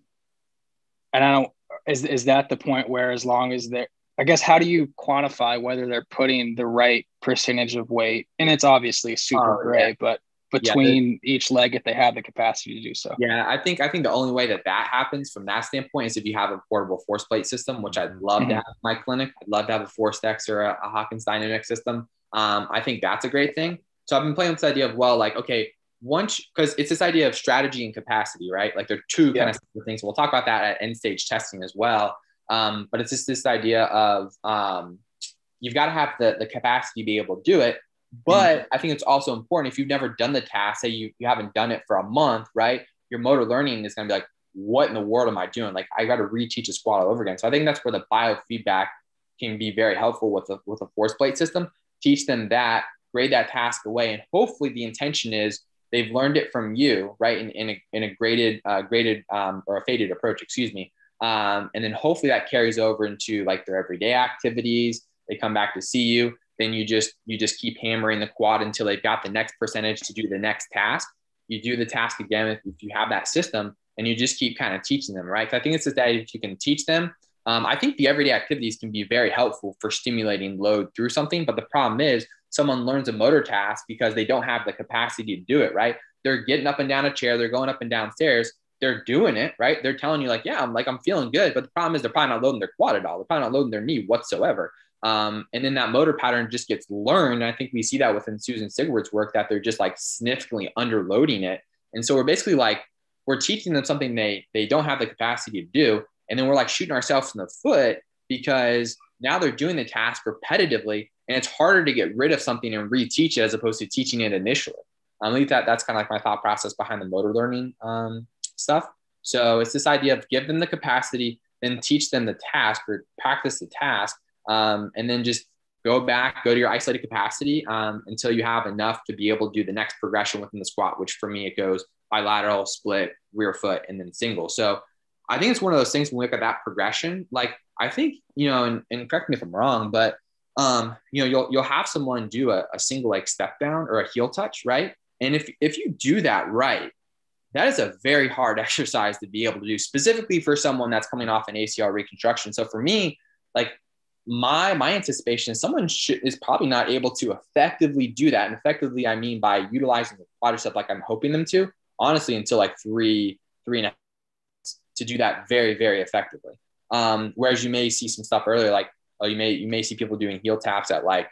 and i don't is, is that the point where as long as they're i guess how do you quantify whether they're putting the right percentage of weight and it's obviously super oh, gray yeah. but between yeah, each leg if they have the capacity to do so yeah i think i think the only way that that happens from that standpoint is if you have a portable force plate system which i'd love mm-hmm. to have in my clinic i'd love to have a ForceDecks or a, a Hawkin Dynamics system um, i think that's a great thing so i've been playing with this idea of well like okay once because it's this idea of strategy and capacity, right? Like they're two yeah. kind of things. We'll talk about that at end stage testing as well. Um, but it's just this idea of um, you've got to have the, the capacity to be able to do it. But mm-hmm. I think it's also important if you've never done the task, say you, you haven't done it for a month, right? Your motor learning is going to be like, what in the world am I doing? Like I got to reteach a squat all over again. So I think that's where the biofeedback can be very helpful with a, with a force plate system. Teach them that, grade that task away. And hopefully the intention is they've learned it from you, right? In, in, a, in a graded, uh, graded um, or a faded approach, excuse me. Um, and then hopefully that carries over into like their everyday activities. They come back to see you. Then you just you just keep hammering the quad until they've got the next percentage to do the next task. You do the task again if, if you have that system, and you just keep kind of teaching them, right? I think it's just that if you can teach them, um, I think the everyday activities can be very helpful for stimulating load through something. But the problem is someone learns a motor task because they don't have the capacity to do it, right? They're getting up and down a chair, they're going up and down stairs, they're doing it, right? They're telling you, like, yeah, I'm like, I'm feeling good. But the problem is they're probably not loading their quad at all. They're probably not loading their knee whatsoever. Um, and then that motor pattern just gets learned. I think we see that within Susan Sigward's work that they're just like significantly underloading it. And so we're basically like, we're teaching them something they they don't have the capacity to do. And then we're like shooting ourselves in the foot because now they're doing the task repetitively and it's harder to get rid of something and reteach it as opposed to teaching it initially. I believe that that's kind of like my thought process behind the motor learning um, stuff. So it's this idea of give them the capacity, then teach them the task or practice the task, um, and then just go back, go to your isolated capacity um, until you have enough to be able to do the next progression within the squat, which for me, it goes bilateral, split, rear foot, and then single. So I think it's one of those things when we look at that progression, like I think, you know, and, and correct me if I'm wrong, but um, you know, you'll you'll have someone do a, a single leg step down or a heel touch, right? And if if you do that right, that is a very hard exercise to be able to do, specifically for someone that's coming off an ACL reconstruction. So for me, like my my anticipation is someone should, is probably not able to effectively do that. And effectively, I mean by utilizing the quadricep like I'm hoping them to, honestly, until like three three and a half to do that very very effectively. Um, whereas you may see some stuff earlier, like oh, you may you may see people doing heel taps at like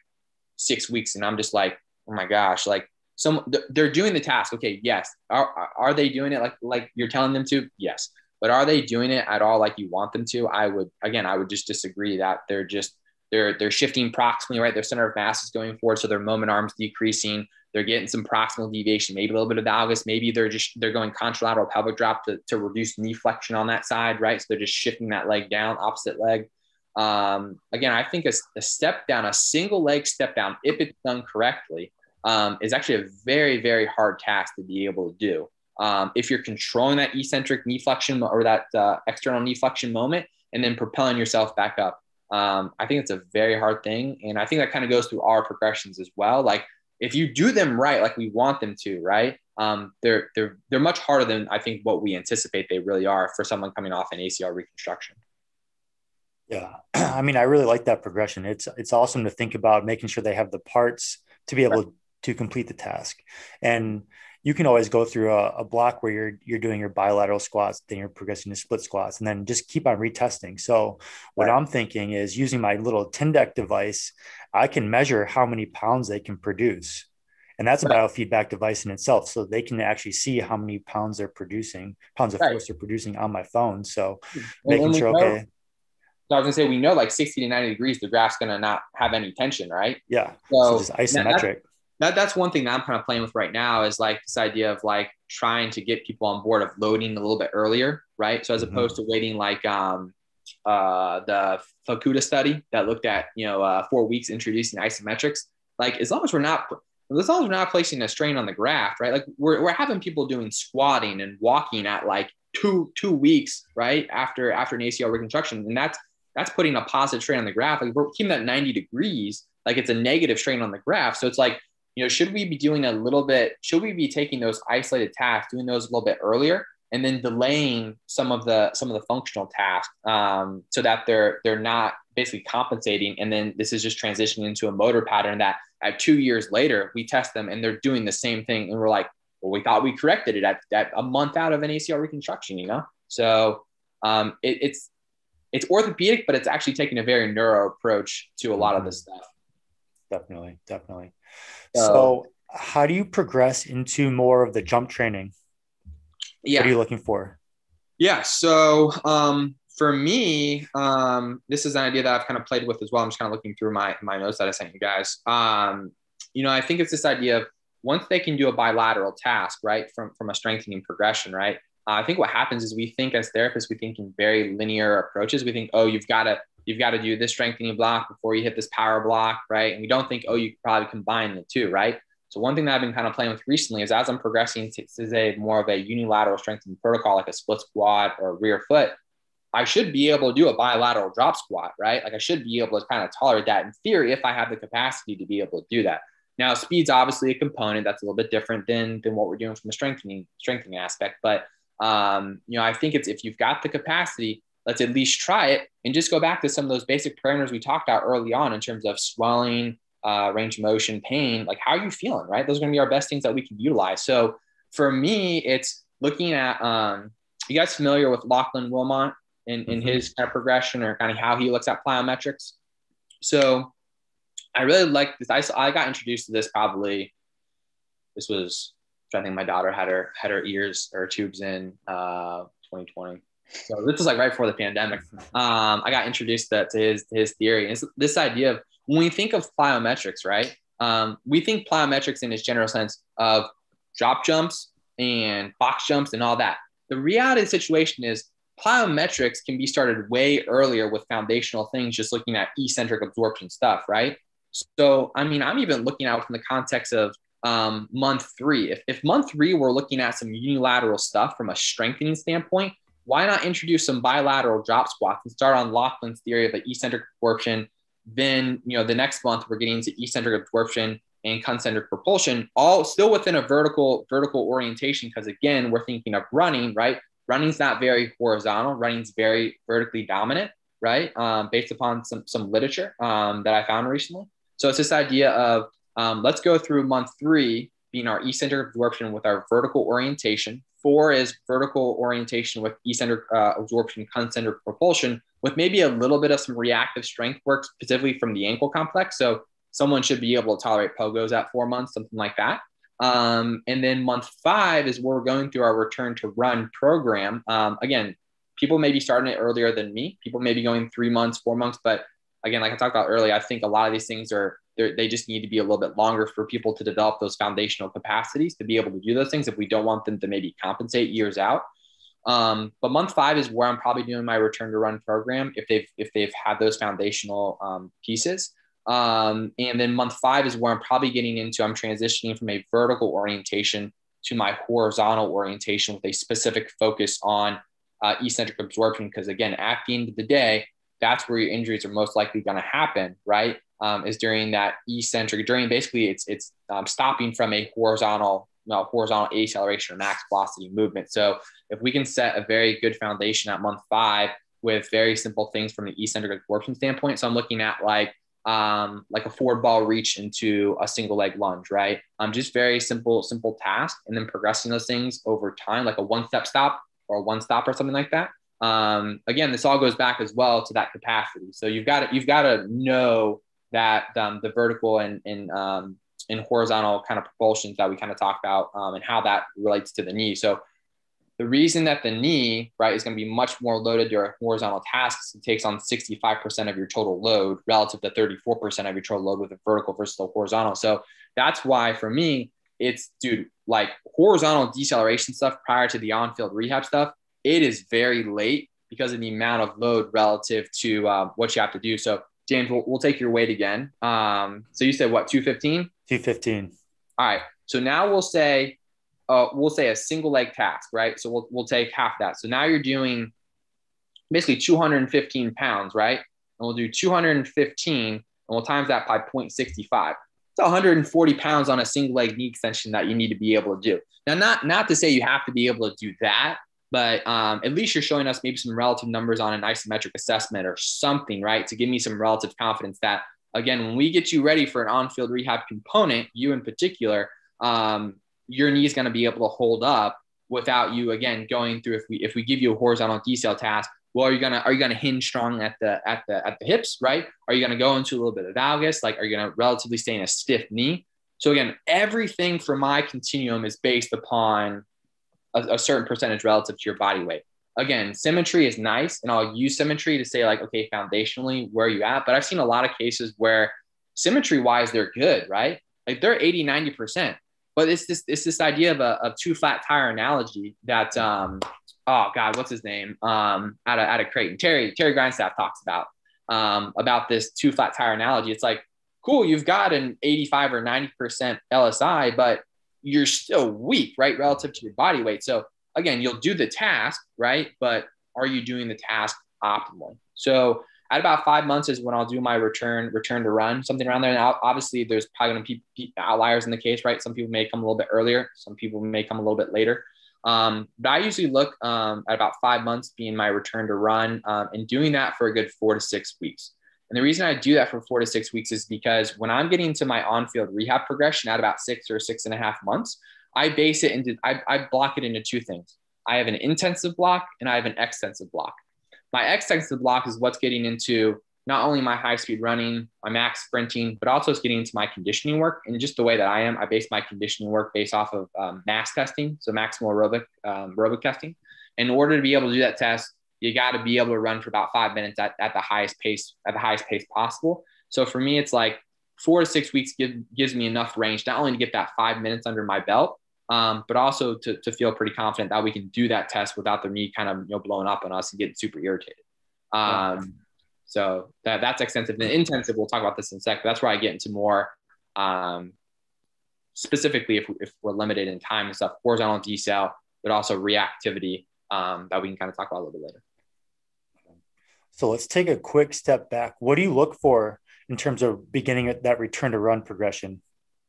six weeks, and I'm just like, oh my gosh, like some they're doing the task. Okay, yes, are are they doing it like like you're telling them to? Yes, but are they doing it at all like you want them to? I would again, I would just disagree that they're just they're they're shifting proximally, right? Their center of mass is going forward, so their moment arms decreasing. They're getting some proximal deviation, maybe a little bit of valgus. Maybe they're just they're going contralateral pelvic drop to, to reduce knee flexion on that side, right? So they're just shifting that leg down, opposite leg. Um, again, I think a, a, step down, a single leg step down, if it's done correctly, um, is actually a very, very hard task to be able to do. Um, if you're controlling that eccentric knee flexion or that uh, external knee flexion moment and then propelling yourself back up, um, I think it's a very hard thing. And I think that kind of goes through our progressions as well. Like if you do them right, like we want them to, right? Um, they're they're they're much harder than I think what we anticipate they really are for someone coming off an ACL reconstruction. Yeah, I mean, I really like that progression. It's it's awesome to think about making sure they have the parts to be able right. to complete the task, and you can always go through a, a, block where you're you're doing your bilateral squats, then you're progressing to split squats, and then just keep on retesting. So what right. I'm thinking is using my little Tindeq device, I can measure how many pounds they can produce. And that's a right. biofeedback device in itself. So they can actually see how many pounds they're producing, pounds of right. force they're producing on my phone. So hmm. and making sure, know, okay, so I was gonna say we know like 60 to 90 degrees, the graft's gonna not have any tension, right? Yeah. So, so just isometric. That, that, that's one thing that I'm kind of playing with right now is like this idea of like trying to get people on board of loading a little bit earlier, right? So as mm-hmm. opposed to waiting like um uh the Fukuda study that looked at you know uh, four weeks introducing isometrics, like as long as we're not as long as we're not placing a strain on the graft, right? Like we're, we're having people doing squatting and walking at like two two weeks, right? After after an ACL reconstruction. And that's that's putting a positive strain on the graft. Like we're keeping that 90 degrees, like it's a negative strain on the graft. So it's like, you know, should we be doing a little bit, should we be taking those isolated tasks, doing those a little bit earlier and then delaying some of the some of the functional tasks um, so that they're they're not basically compensating and then this is just transitioning into a motor pattern that at two years later we test them and they're doing the same thing and we're like well we thought we corrected it at, at a month out of an acl reconstruction you know so um, it, it's it's orthopedic, but it's actually taking a very neuro approach to a lot of this stuff. Definitely, definitely. So, how do you progress into more of the jump training? Yeah. What are you looking for? Yeah. So um, for me, um, this is an idea that I've kind of played with as well. I'm just kind of looking through my my notes that I sent you guys. Um, you know, I think it's this idea of once they can do a bilateral task, right, from from a strengthening progression, right, uh, I think what happens is we think as therapists, we think in very linear approaches. We think, oh, you've got to you've got to do this strengthening block before you hit this power block, right? And we don't think, oh, you could probably combine the two, right? So one thing that I've been kind of playing with recently is as I'm progressing to, to a more of a unilateral strengthening protocol, like a split squat or rear foot, I should be able to do a bilateral drop squat, right? Like I should be able to kind of tolerate that in theory if I have the capacity to be able to do that. Now, speed's obviously a component that's a little bit different than than what we're doing from a strengthening strengthening aspect, but um, you know, I think it's if you've got the capacity, let's at least try it and just go back to some of those basic parameters we talked about early on in terms of swelling, uh, range of motion, pain. Like, how are you feeling? Right? Those are going to be our best things that we can utilize. So for me, it's looking at. Um, you guys familiar with Lachlan Wilmot in, in mm-hmm. his kind of progression or kind of how he looks at plyometrics? So I really like this. I, I got introduced to this probably. This was I think my daughter had her had her ears or tubes in uh, 2020. So this was like right before the pandemic. Um, I got introduced to, to his his theory. And it's this idea of when we think of plyometrics, right? Um, we think plyometrics in its general sense of drop jumps and box jumps and all that. The reality of the situation is plyometrics can be started way earlier with foundational things, just looking at eccentric absorption stuff, right? So, I mean, I'm even looking out from the context of um, month three. If, if month three we're looking at some unilateral stuff from a strengthening standpoint, why not introduce some bilateral drop squats and start on Lachlan's theory of the eccentric absorption? Then, you know, the next month we're getting into eccentric absorption and concentric propulsion, all still within a vertical vertical orientation. Because again, we're thinking of running, right? Running's not very horizontal. Running's very vertically dominant, right? Um, based upon some some literature um, that I found recently. So it's this idea of um, let's go through month three being our eccentric absorption with our vertical orientation. Four is vertical orientation with eccentric uh, absorption, concentric propulsion, with maybe a little bit of some reactive strength work, specifically from the ankle complex. So someone should be able to tolerate pogos at four months, something like that. Um, and then month five is where we're going through our return to run program. Um, again, people may be starting it earlier than me. People may be going three months, four months, but again, like I talked about earlier, I think a lot of these things are they just need to be a little bit longer for people to develop those foundational capacities to be able to do those things if we don't want them to maybe compensate years out. Um, but month five is where I'm probably doing my return to run program if they've if they've had those foundational um, pieces. Um, and then month five is where I'm probably getting into. I'm transitioning from a vertical orientation to my horizontal orientation with a specific focus on uh, eccentric absorption. Because again, at the end of the day, that's where your injuries are most likely going to happen, right? Um, is during that eccentric, during basically it's it's um, stopping from a horizontal, horizontal acceleration or max velocity movement. So if we can set a very good foundation at month five with very simple things from the eccentric absorption standpoint. So I'm looking at like um, like a forward ball reach into a single leg lunge, right? Um, just very simple, simple task, and then progressing those things over time, like a one step stop or a one stop or something like that um, again, this all goes back as well to that capacity. So you've got to you've got to know that um, the vertical and and um, and horizontal kind of propulsions that we kind of talk about um, and how that relates to the knee. So the reason that the knee right is going to be much more loaded during horizontal tasks it takes on 65% of your total load relative to 34% of your total load with a vertical versus the horizontal so that's why for me it's dude like horizontal deceleration stuff prior to the on-field rehab stuff it is very late because of the amount of load relative to uh, what you have to do. So, James, we'll, we'll take your weight again. Um, so you said what, 215? 215. All right. So now we'll say, uh, we'll say a single leg task, right? So we'll, we'll take half that. So now you're doing basically 215 pounds, right? And we'll do 215 and we'll times that by 0.65. It's 140 pounds on a single leg knee extension that you need to be able to do. Now, not, not to say you have to be able to do that, but um, at least you're showing us maybe some relative numbers on an isometric assessment or something, right? To give me some relative confidence that, again, when we get you ready for an on field rehab component, you in particular, um, your knee is going to be able to hold up without you again going through if we if we give you a horizontal decel task well are you gonna are you gonna hinge strong at the at the at the hips right are you gonna go into a little bit of valgus like are you gonna relatively stay in a stiff knee so again everything for my continuum is based upon a, a certain percentage relative to your body weight. Again, symmetry is nice, and I'll use symmetry to say, like, okay, foundationally, where are you at? But I've seen a lot of cases where symmetry wise, they're good, right? Like they're 80, 90%. But it's this, it's this idea of a, of two flat tire analogy that, um, oh God, what's his name? Um, out of, out of Creighton, Terry, Terry Grindstaff talks about, um, about this two flat tire analogy. It's like, cool, you've got an 85 or 90% LSI, but you're still weak, right, relative to your body weight. So again, you'll do the task, right? But are you doing the task optimally? So at about five months is when I'll do my return, return to run, something around there. And obviously, there's probably going to be outliers in the case, right? Some people may come a little bit earlier, some people may come a little bit later. Um, but I usually look um, at about five months being my return to run um, and doing that for a good four to six weeks. And the reason I do that for four to six weeks is because when I'm getting to my on field rehab progression at about six or six and a half months, I base it into, I, I block it into two things. I have an intensive block and I have an extensive block. My extensive block is what's getting into not only my high speed running, my max sprinting, but also it's getting into my conditioning work. And just the way that I am, I base my conditioning work based off of um, MAS testing, so maximal aerobic um, aerobic testing. In order to be able to do that test, you got to be able to run for about five minutes at, at the highest pace at the highest pace possible. So for me, it's like four to six weeks give, gives me enough range not only to get that five minutes under my belt, um, but also to, to feel pretty confident that we can do that test without the knee kind of you know blowing up on us and getting super irritated. Um, so that, that's extensive and intensive. We'll talk about this in a sec. That's where I get into more um, specifically if, if we're limited in time and stuff, horizontal decel, but also reactivity um, that we can kind of talk about a little bit later. So let's take a quick step back. What do you look for in terms of beginning that return to run progression?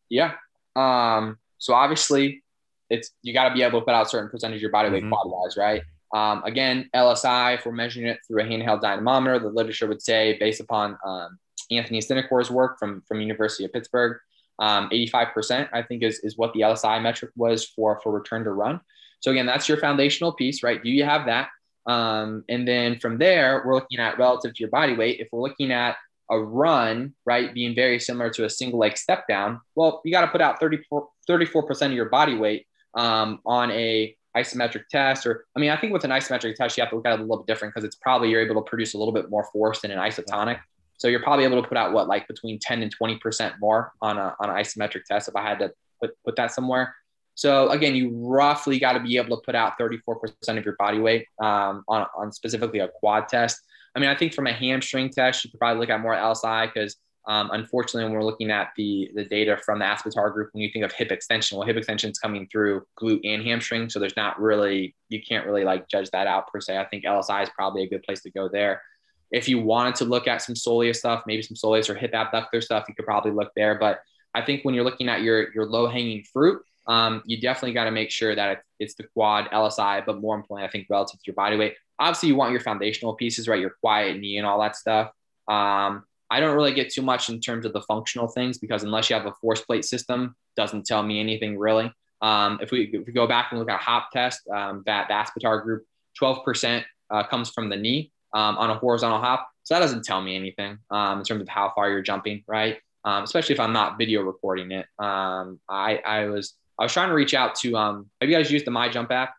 Yeah. Um, so obviously, it's you got to be able to put out a certain percentage of your body weight mm-hmm. quad wise, right? Um, again, LSI, if we're measuring it through a handheld dynamometer, the literature would say, based upon um, Anthony Sinicor's work from from University of Pittsburgh, um, 85% I think is is what the LSI metric was for for return to run. So again, that's your foundational piece, right? Do you have that? Um, and then from there, we're looking at relative to your body weight. If we're looking at a run, right, being very similar to a single leg step down, well, you got to put out 34, 34% of your body weight um, on a isometric test. Or, I mean, I think with an isometric test, you have to look at it a little bit different because it's probably you're able to produce a little bit more force than an isotonic. So you're probably able to put out what, like between 10 and 20% more on a, on an isometric test if I had to put, put that somewhere. So again, you roughly got to be able to put out 34% of your body weight um, on, on specifically a quad test. I mean, I think from a hamstring test, you could probably look at more LSI because um, unfortunately, when we're looking at the the data from the Aspetar group, when you think of hip extension, well, hip extension is coming through glute and hamstring, so there's not really you can't really like judge that out per se. I think LSI is probably a good place to go there. If you wanted to look at some soleus stuff, maybe some soleus or hip abductor stuff, you could probably look there. But I think when you're looking at your your low hanging fruit, um, you definitely got to make sure that it's the quad LSI, but more importantly, I think relative to your body weight. Obviously, you want your foundational pieces, right? Your quiet knee and all that stuff. Um, I don't really get too much in terms of the functional things because unless you have a force plate system, doesn't tell me anything really. Um, if, we, if we go back and look at a hop test, um, that the Aspetar group, 12% uh, comes from the knee um, on a horizontal hop. So that doesn't tell me anything um, in terms of how far you're jumping, right? Um, especially if I'm not video recording it. Um, I, I was I was trying to reach out to. Um, have you guys used the My Jump app?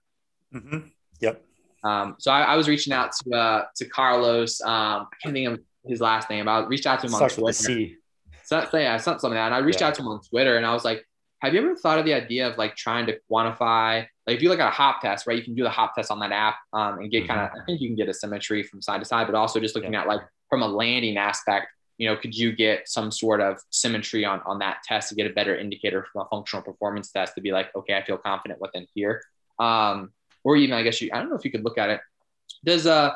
Mm-hmm. Yep. Um, so I, I, was reaching out to uh, to Carlos. Um, I can't think of his last name. I reached out to him on Twitter. C. So, yeah, something like that. And I reached yeah. out to him on Twitter, and I was like, "Have you ever thought of the idea of like trying to quantify? Like, if you look at a hop test, right? You can do the hop test on that app um, and get mm-hmm. kind of. I think you can get a symmetry from side to side, but also just looking yeah. at like from a landing aspect you know, could you get some sort of symmetry on, on that test to get a better indicator from a functional performance test to be like, okay, I feel confident within here. Um, or even, I guess you, I don't know if you could look at it. Does, uh,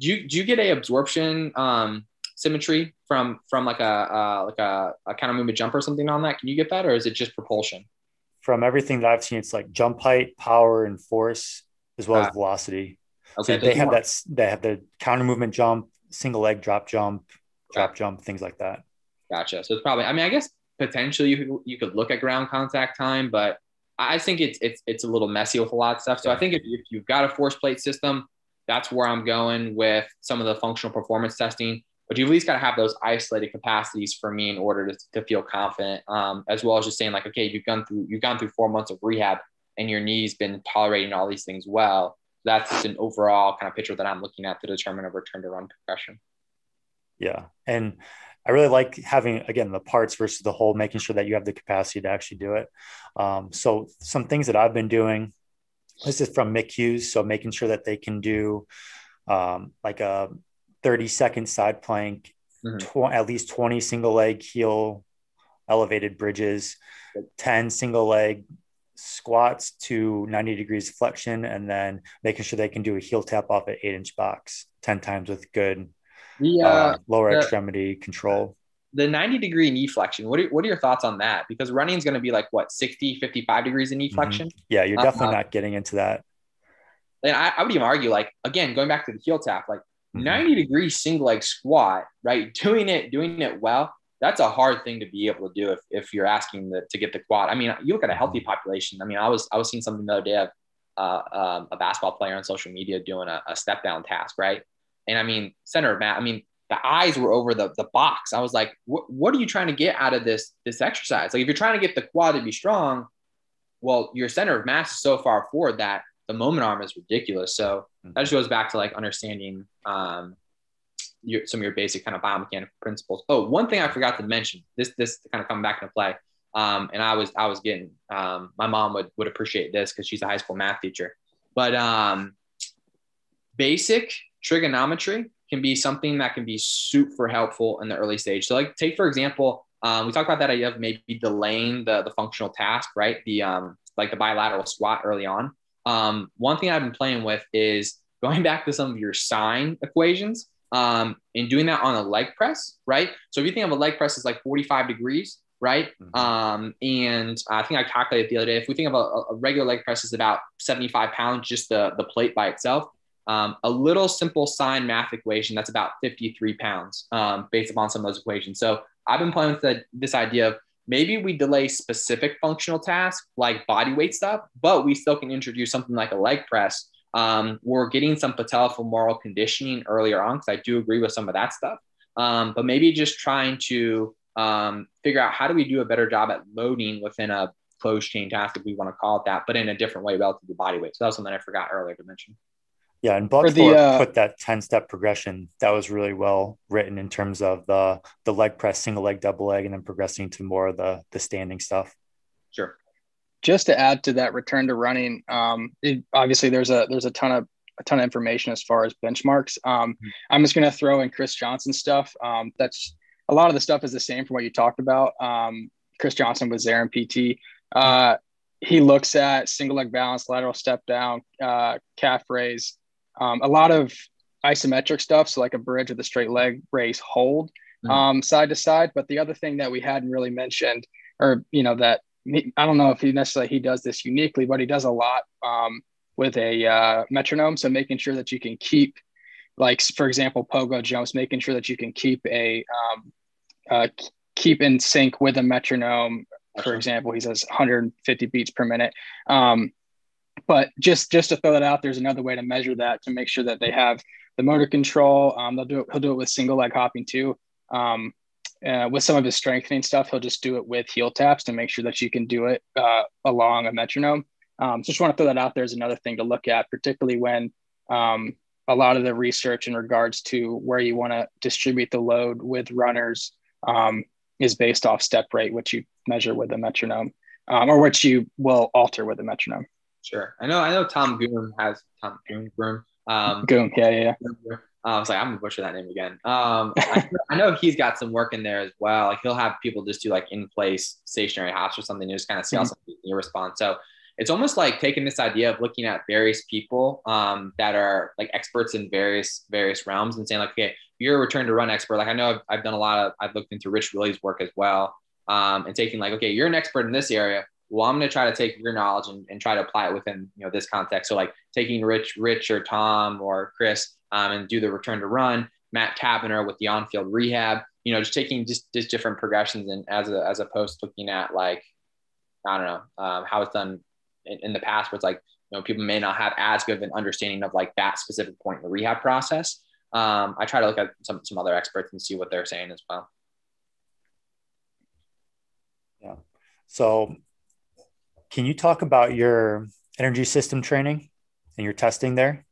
do you, do you get a absorption, um, symmetry from, from like a, uh, like a, a counter movement jump or something on that? Can you get that? Or is it just propulsion? From everything that I've seen, it's like jump height, power, and force, as well uh, as velocity. Okay. So they have that, they have the counter movement jump, single leg drop jump, drop jump, things like that. Gotcha. So it's probably, I mean, I guess potentially you could, you could look at ground contact time, but I think it's, it's, it's a little messy with a lot of stuff. So I think if, if you've got a force plate system, that's where I'm going with some of the functional performance testing. But you've at least got to have those isolated capacities for me in order to, to feel confident, um, as well as just saying like, okay, you've gone through you've gone through four months of rehab and your knee's been tolerating all these things well. That's just an overall kind of picture that I'm looking at to determine a return to run progression. Yeah. And I really like having, again, the parts versus the whole, making sure that you have the capacity to actually do it. Um, so, some things that I've been doing this is from Mick Hughes. So, making sure that they can do um, like a 30 second side plank, mm-hmm. tw- at least 20 single leg heel elevated bridges, 10 single leg squats to 90 degrees flexion, and then making sure they can do a heel tap off an eight inch box 10 times with good the uh, uh, lower the, extremity control. The 90 degree knee flexion. What are, what are your thoughts on that? Because running is going to be like what 60, 55 degrees in knee mm-hmm. flexion. Mm-hmm. Yeah, you're definitely uh, not getting into that. And I, I, would even argue, like again, going back to the heel tap, like mm-hmm. 90 degree single leg squat, right? Doing it, doing it well. That's a hard thing to be able to do if, if you're asking the, to get the quad. I mean, you look at a healthy mm-hmm. population. I mean, I was I was seeing something the other day of uh, um, a basketball player on social media doing a, a step down task, right? And I mean, center of mat, I mean, the eyes were over the, the box. I was like, what, are you trying to get out of this, this exercise? Like if you're trying to get the quad to be strong, well, your center of mass is so far forward that the moment arm is ridiculous. So mm-hmm. that just goes back to like understanding um, your, some of your basic kind of biomechanical principles. Oh, one thing I forgot to mention, this, this kind of coming back into play. Um, and I was, I was getting, um, my mom would, would appreciate this cause she's a high school math teacher, but um, basic trigonometry can be something that can be super helpful in the early stage. So, like, take for example, um, we talked about that idea of maybe delaying the, the functional task, right? The um, like the bilateral squat early on. Um, one thing I've been playing with is going back to some of your sine equations um, and doing that on a leg press, right? So if you think of a leg press as like 45 degrees, right? Mm-hmm. Um, and I think I calculated the other day, if we think of a, a regular leg press is about 75 pounds, just the, the plate by itself, um, a little simple sine math equation that's about 53 pounds um, based upon some of those equations. So I've been playing with the, this idea of maybe we delay specific functional tasks like body weight stuff, but we still can introduce something like a leg press. Um, we're getting some patellofemoral conditioning earlier on because I do agree with some of that stuff. Um, but maybe just trying to um, figure out how do we do a better job at loading within a closed chain task, if we want to call it that, but in a different way relative to body weight. So that was something I forgot earlier to mention. Yeah, and Buckthorpe uh, put that 10 step progression that was really well written in terms of the the leg press, single leg, double leg, and then progressing to more of the the standing stuff. Sure. Just to add to that return to running, um, it, obviously there's a there's a ton of a ton of information as far as benchmarks. Um, mm-hmm. I'm just gonna throw in Chris Johnson stuff. Um, that's a lot of the stuff is the same from what you talked about. Um, Chris Johnson was there in PT. Uh, he looks at single leg balance, lateral step down, uh, calf raise, um, a lot of isometric stuff, so like a bridge with a straight leg raise hold mm-hmm. um, side to side. But the other thing that we hadn't really mentioned, or you know, that I don't know if he necessarily he does this uniquely, but he does a lot um, with a uh, metronome. So making sure that you can keep, like for example, pogo jumps, making sure that you can keep a um, uh, keep in sync with a metronome. For example, he says 150 beats per minute. Um, but just just to throw that out, there's another way to measure that to make sure that they have the motor control. Um, they'll do it. He'll do it with single leg hopping too. Um, uh, with some of his strengthening stuff, he'll just do it with heel taps to make sure that you can do it uh, along a metronome. Um, just want to throw that out there as another thing to look at, particularly when um, a lot of the research in regards to where you want to distribute the load with runners um, is based off step rate, which you measure with a metronome, um, or which you will alter with a metronome. Sure. I know. I know. Tom Goom has Tom Goom. Goom. Um, Goom. Yeah, yeah. yeah. Uh, I was like, I'm gonna butcher that name again. Um, I, I, know he's got some work in there as well. Like he'll have people just do like in place stationary hops or something, and just kind of see how mm-hmm. your response. So it's almost like taking this idea of looking at various people um, that are like experts in various various realms and saying like, okay, you're a return to run expert. Like I know I've, I've done a lot of I've looked into Rich Willy's work as well, um, and taking like, okay, you're an expert in this area well, I'm going to try to take your knowledge and, and try to apply it within, you know, this context. So like taking Rich, Rich or Tom or Chris um, and do the return to run, Matt Taberner with the on-field rehab, you know, just taking just, just different progressions and as a, as opposed to looking at like, I don't know, um, how it's done in, in the past where it's like, you know, people may not have as good of an understanding of like that specific point in the rehab process. Um, I try to look at some, some other experts and see what they're saying as well. Yeah. So can you talk about your energy system training and your testing there?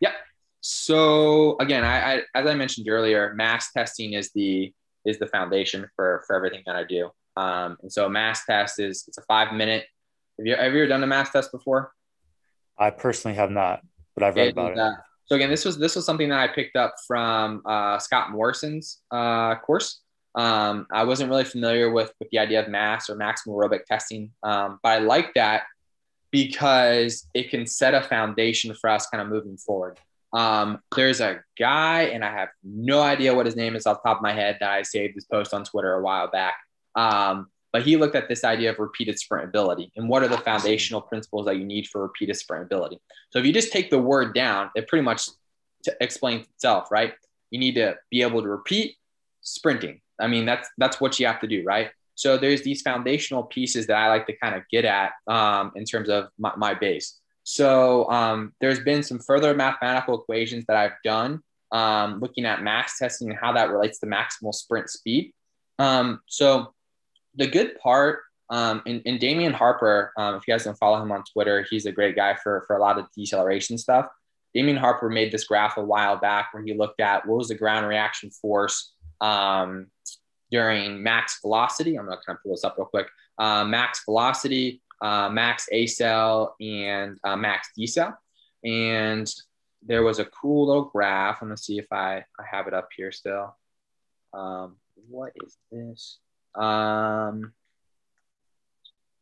Yeah. So again, I, I as I mentioned earlier, MAS testing is the is the foundation for for everything that I do. Um, and so a MAS test is it's a five minute. Have you have you ever done a MAS test before? I personally have not, but I've read it, about it. Uh, so again, this was this was something that I picked up from uh, Scott Morrison's uh, course. Um, I wasn't really familiar with, with the idea of MAS or maximal aerobic testing, um, but I like that because it can set a foundation for us kind of moving forward. Um, there's a guy, and I have no idea what his name is off the top of my head that I saved his post on Twitter a while back. Um, but he looked at this idea of repeated sprint ability and what are the foundational principles that you need for repeated sprint ability. So if you just take the word down, it pretty much t- explains itself, right? You need to be able to repeat sprinting. I mean, that's that's what you have to do, right? So there's these foundational pieces that I like to kind of get at um, in terms of my, my base. So um, there's been some further mathematical equations that I've done um, looking at max testing and how that relates to maximal sprint speed. Um, so the good part, um, and, and Damian Harper, um, if you guys don't follow him on Twitter, he's a great guy for, for a lot of deceleration stuff. Damian Harper made this graph a while back where he looked at what was the ground reaction force um, during max velocity. I'm going to kind of pull this up real quick. Uh, max velocity, uh, max accel, and uh, max decel. And there was a cool little graph. I'm going to see if I, I have it up here still. Um, what is this? Um,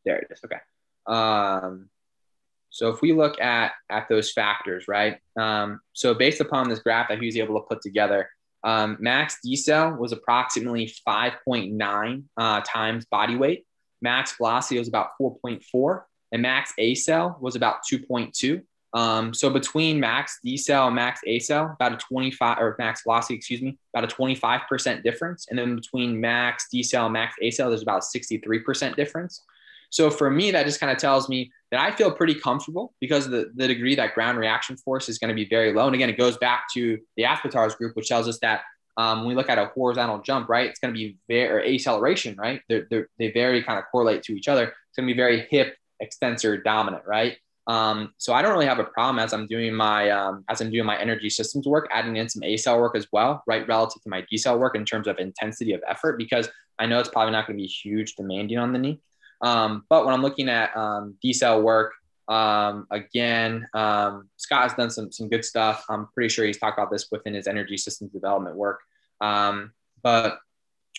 there it is. Okay. Um, So if we look at at those factors, right? Um, so based upon this graph that he was able to put together, um, max decel was approximately 5.9 uh, times body weight. Max velocity was about 4.4, and max acel was about 2.2. Um, so between max decel and max acel, about a 25 or max velocity, excuse me, about a 25% difference. And then between max decel and max acel, there's about a 63% difference. So for me, that just kind of tells me that I feel pretty comfortable because the, the degree that ground reaction force is going to be very low. And again, it goes back to the Aspetar's group, which tells us that um, when we look at a horizontal jump, right, it's going to be very, acceleration, right? They're, they're, they very kind of correlate to each other. It's going to be very hip extensor dominant, right? Um, so I don't really have a problem as I'm doing my um, as I'm doing my energy systems work, adding in some accel work as well, right, relative to my decel work in terms of intensity of effort, because I know it's probably not going to be huge demanding on the knee. Um, but when I'm looking at um, decel work, um, again, um, Scott has done some some good stuff. I'm pretty sure he's talked about this within his energy systems development work. Um, but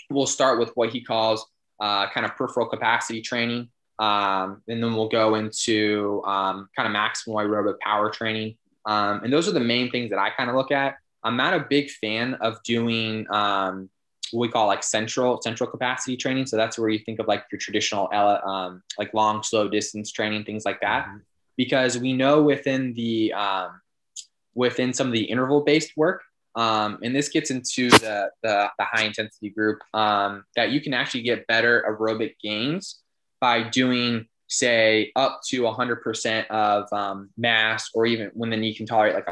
we'll start with what he calls uh, kind of peripheral capacity training. Um, and then we'll go into kind of maximal aerobic power training. And those are the main things that I kind of look at. I'm not a big fan of doing um, what we call like central central capacity training. So that's where you think of like your traditional um, like long slow distance training, things like that, mm-hmm. because we know within the um, within some of the interval based work, um, and this gets into the, the, the high intensity group um, that you can actually get better aerobic gains by doing say up to 100% of um, MAS or even when the knee can tolerate like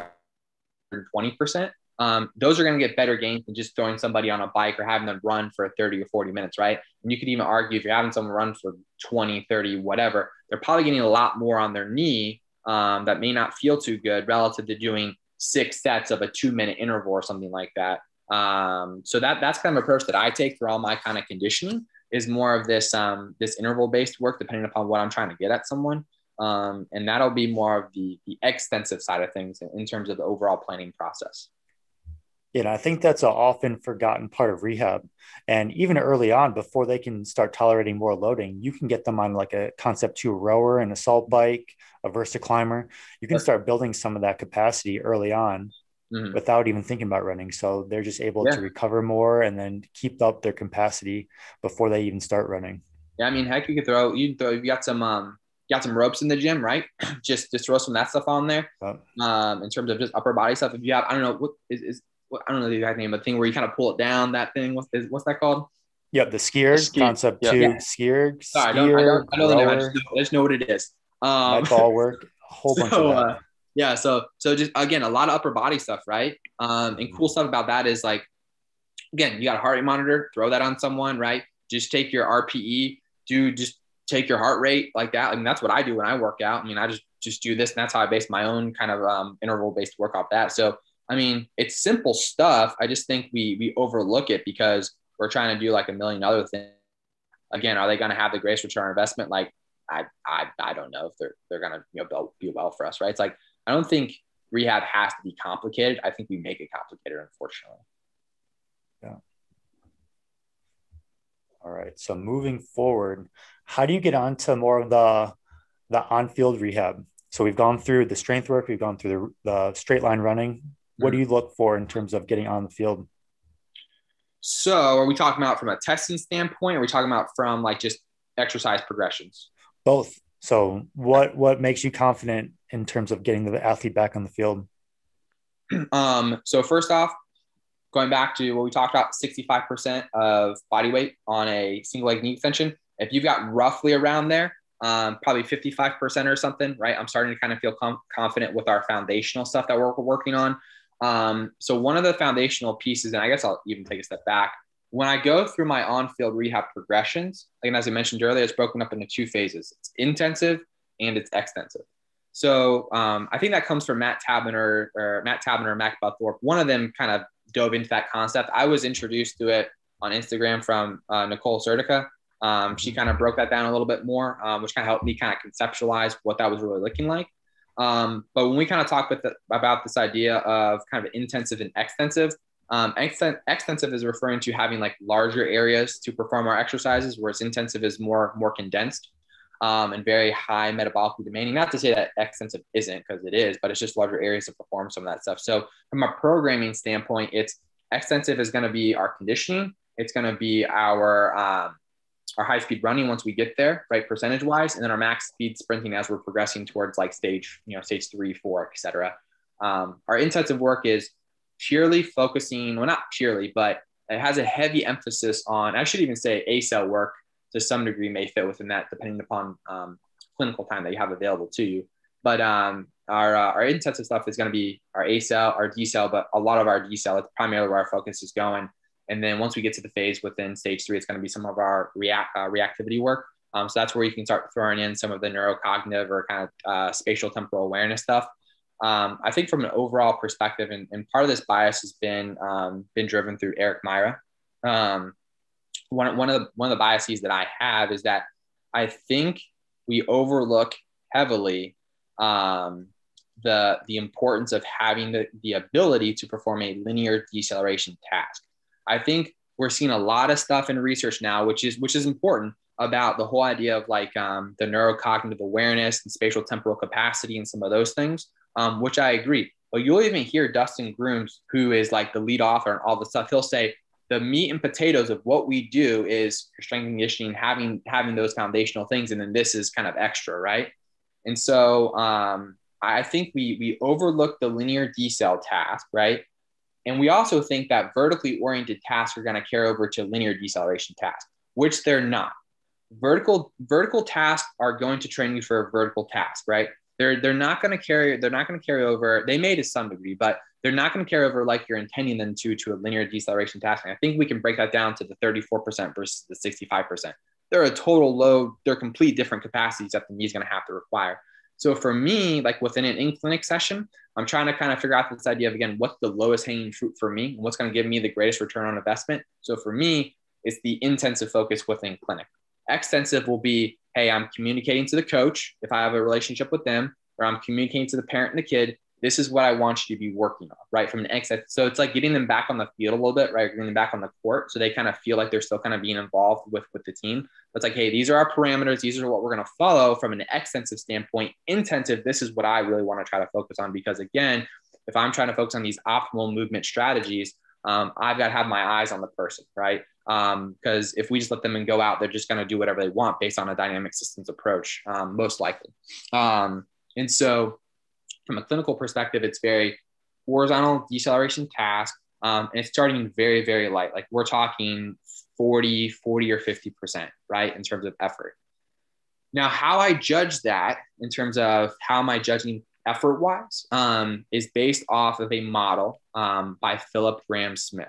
120% um, those are going to get better gains than just throwing somebody on a bike or having them run for 30 or 40 minutes right and you could even argue if you're having someone run for 20 30 whatever they're probably getting a lot more on their knee um, that may not feel too good relative to doing six sets of a two minute interval or something like that um, so that that's kind of approach that i take for all my kind of conditioning is more of this um, this interval based work, depending upon what I'm trying to get at someone. Um, and that'll be more of the the extensive side of things in terms of the overall planning process. Yeah, I think that's an often forgotten part of rehab. And even early on, before they can start tolerating more loading, you can get them on like a Concept2 rower, an assault bike, a VersaClimber. You can start building some of that capacity early on mm-hmm. without even thinking about running. So they're just able yeah. to recover more and then keep up their capacity before they even start running. Yeah, I mean, heck, you could throw you throw you got some um got some ropes in the gym, right? just just throw some of that stuff on there. Um, in terms of just upper body stuff. If you have, I don't know what is, is I don't know the exact name, but thing where you kind of pull it down. That thing, what's is, what's that called? Yep, the skier, concept yep. two, yeah. skier. Sorry, I don't, I don't, I don't know. I just know, I just know what it is. Um, ball work, a whole bunch of that. Uh, yeah so so just again a lot of upper body stuff right um, and cool stuff about that is like again you got a heart rate monitor throw that on someone right just take your rpe do just take your heart rate like that I mean that's what I do when I work out I mean I just just do this and that's how I base my own kind of um, interval based work off that so I mean it's simple stuff I just think we we overlook it because we're trying to do like a million other things again are they going to have the greatest return investment like I, I I don't know if they're they're gonna you know be well for us, right? It's like I don't think rehab has to be complicated. I think we make it complicated, unfortunately. Yeah. All right. So moving forward, how do you get on to more of the the on-field rehab? So we've gone through the strength work, we've gone through the, the straight line running. What do you look for in terms of getting on the field? So are we talking about from a testing standpoint? Or are we talking about from like just exercise progressions? Both. So what what makes you confident in terms of getting the athlete back on the field? Um, so first off, going back to what we talked about, 65% of body weight on a single leg knee extension. If you've got roughly around there, um, probably 55% or something, right? I'm starting to kind of feel com- confident with our foundational stuff that we're working on. Um, so one of the foundational pieces, and I guess I'll even take a step back. When I go through my on-field rehab progressions, again, as I mentioned earlier, it's broken up into two phases. It's intensive and it's extensive. So um, I think that comes from Matt Taberner or Matt Taberner or Matt Buckthorpe. One of them kind of dove into that concept. I was introduced to it on Instagram from uh, Nicole Surdyka. Um, she kind of broke that down a little bit more, um, which kind of helped me kind of conceptualize what that was really looking like. Um, but when we kind of talk with the, about this idea of kind of intensive and extensive, um, extensive is referring to having like larger areas to perform our exercises, whereas intensive is more more condensed. um, and very high metabolically demanding. Not to say that extensive isn't, because it is, but it's just larger areas to perform some of that stuff. So from a programming standpoint, it's extensive is going to be our conditioning. It's going to be our um, our high speed running once we get there, right, percentage wise, and then our max speed sprinting as we're progressing towards like stage, you know, stage three, four, etc. Um, our intensive work is purely focusing, well, not purely, but it has a heavy emphasis on. I should even say accel work to some degree may fit within that, depending upon um, clinical time that you have available to you. But um, our, uh, our intensive stuff is going to be our accel, our decel, but a lot of our decel, it's primarily where our focus is going. And then once we get to the phase within stage three, it's going to be some of our react, uh, reactivity work. Um, so that's where you can start throwing in some of the neurocognitive or kind of uh, spatial temporal awareness stuff. Um, I think from an overall perspective, and, and part of this bias has been um, been driven through Erik Meira. Um, one, one of the one of the biases that I have is that I think we overlook heavily um, the the importance of having the, the ability to perform a linear deceleration task. I think we're seeing a lot of stuff in research now, which is which is important about the whole idea of like um, the neurocognitive awareness and spatial temporal capacity and some of those things, um, which I agree. But you'll even hear Dustin Grooms, who is like the lead author and all the stuff. He'll say, the meat and potatoes of what we do is strength and conditioning, having having those foundational things, and then this is kind of extra, right? And so um, I think we we overlook the linear decel task, right? And we also think that vertically oriented tasks are going to carry over to linear deceleration tasks, which they're not. Vertical vertical tasks are going to train you for a vertical task, right? They're they're not going to carry they're not going to carry over. They may to some degree, but they're not going to carry over like you're intending them to to a linear deceleration task. And I think we can break that down to the 34% versus the 65%. They're a total load, they're complete different capacities that the knee is going to have to require. So for me, like within an in-clinic session, I'm trying to kind of figure out this idea of again, what's the lowest hanging fruit for me and what's going to give me the greatest return on investment. So for me, it's the intensive focus within clinic. Extensive will be, hey, I'm communicating to the coach if I have a relationship with them, or I'm communicating to the parent and the kid this is what I want you to be working on, right? From an exit. So it's like getting them back on the field a little bit, right? Getting them back on the court. So they kind of feel like they're still kind of being involved with, with the team. It's like, hey, these are our parameters. These are what we're going to follow from an extensive standpoint. Intensive, this is what I really want to try to focus on because again, if I'm trying to focus on these optimal movement strategies, um, I've got to have my eyes on the person, right? Because um, if we just let them and go out, they're just going to do whatever they want based on a dynamic systems approach, um, most likely. Um, and so from a clinical perspective, it's very horizontal deceleration task. Um, and it's starting very, very light. Like we're talking 40, 40 or 50%, right? In terms of effort. Now, how I judge that in terms of how am I judging effort wise um, is based off of a model um, by Philip Graham Smith.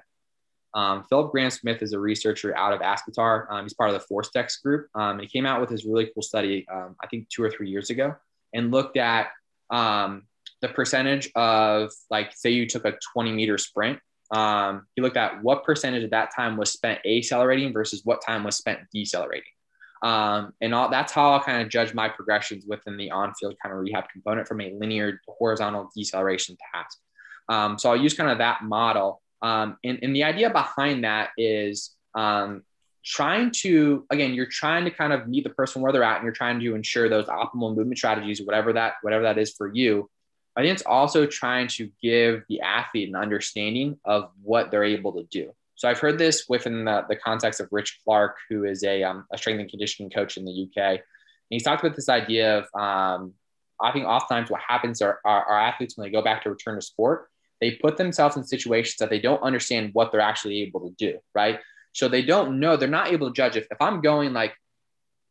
Um, Philip Graham Smith is a researcher out of ASPETAR. Um, he's part of the ForceDecks group. Um, he came out with his really cool study, um, I think two or three years ago, and looked at um, the percentage of like say you took a 20 meter sprint um, he looked at what percentage of that time was spent accelerating versus what time was spent decelerating. Um, and all that's how i'll kind of judge my progressions within the on-field kind of rehab component from a linear horizontal deceleration task. Um, so i'll use kind of that model. Um, and, and the idea behind that is um, trying to again you're trying to kind of meet the person where they're at and you're trying to ensure those optimal movement strategies whatever that whatever that is for you I think it's also trying to give the athlete an understanding of what they're able to do. So I've heard this within the, the context of Rich Clark, who is a, um, a strength and conditioning coach in the UK. And he's talked about this idea of, um, I think oftentimes what happens are our, our athletes when they go back to return to sport, they put themselves in situations that they don't understand what they're actually able to do, right? So they don't know, they're not able to judge if, if I'm going like,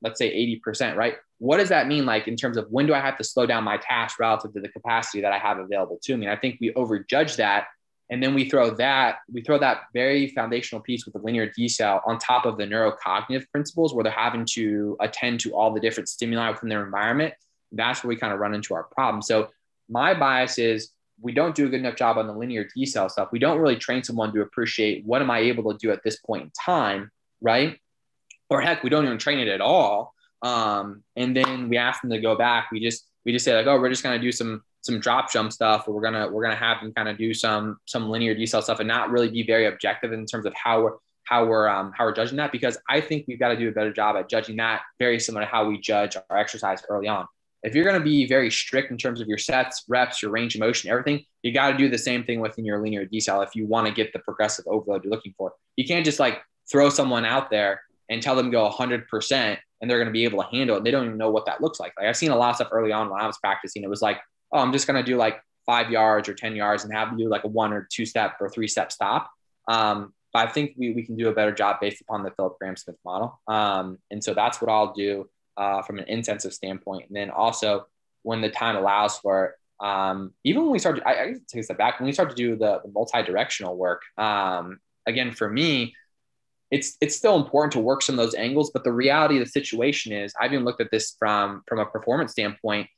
let's say 80%, right? what does that mean like in terms of when do I have to slow down my task relative to the capacity that I have available to me? And I think we overjudge that. And then we throw that, we throw that very foundational piece with the linear decel on top of the neurocognitive principles where they're having to attend to all the different stimuli within their environment. That's where we kind of run into our problem. So my bias is we don't do a good enough job on the linear decel stuff. We don't really train someone to appreciate what am I able to do at this point in time, right? Or heck, we don't even train it at all um, and then we asked them to go back. We just we just say like, oh, we're just gonna do some some drop jump stuff, or we're gonna we're gonna have them kind of do some some linear decel stuff, and not really be very objective in terms of how we're how we're um, how we're judging that because I think we've got to do a better job at judging that. Very similar to how we judge our exercise early on. If you're going to be very strict in terms of your sets, reps, your range of motion, everything, you got to do the same thing within your linear decel if you want to get the progressive overload you're looking for. You can't just like throw someone out there and tell them to go 100% and they're going to be able to handle it. They don't even know what that looks like. Like I've seen a lot of stuff early on when I was practicing. It was like, oh, I'm just going to do like five yards or 10 yards and have them do like a one or two step or three step stop. Um, but I think we, we can do a better job based upon the Philip Graham Smith model. Um, and so that's what I'll do uh, from an intensive standpoint. And then also when the time allows for it, um, even when we start, to, I, I take a step back, when we start to do the, the multi-directional work, um, again, for me, it's, it's still important to work some of those angles, but the reality of the situation is I've even looked at this from, from a performance standpoint,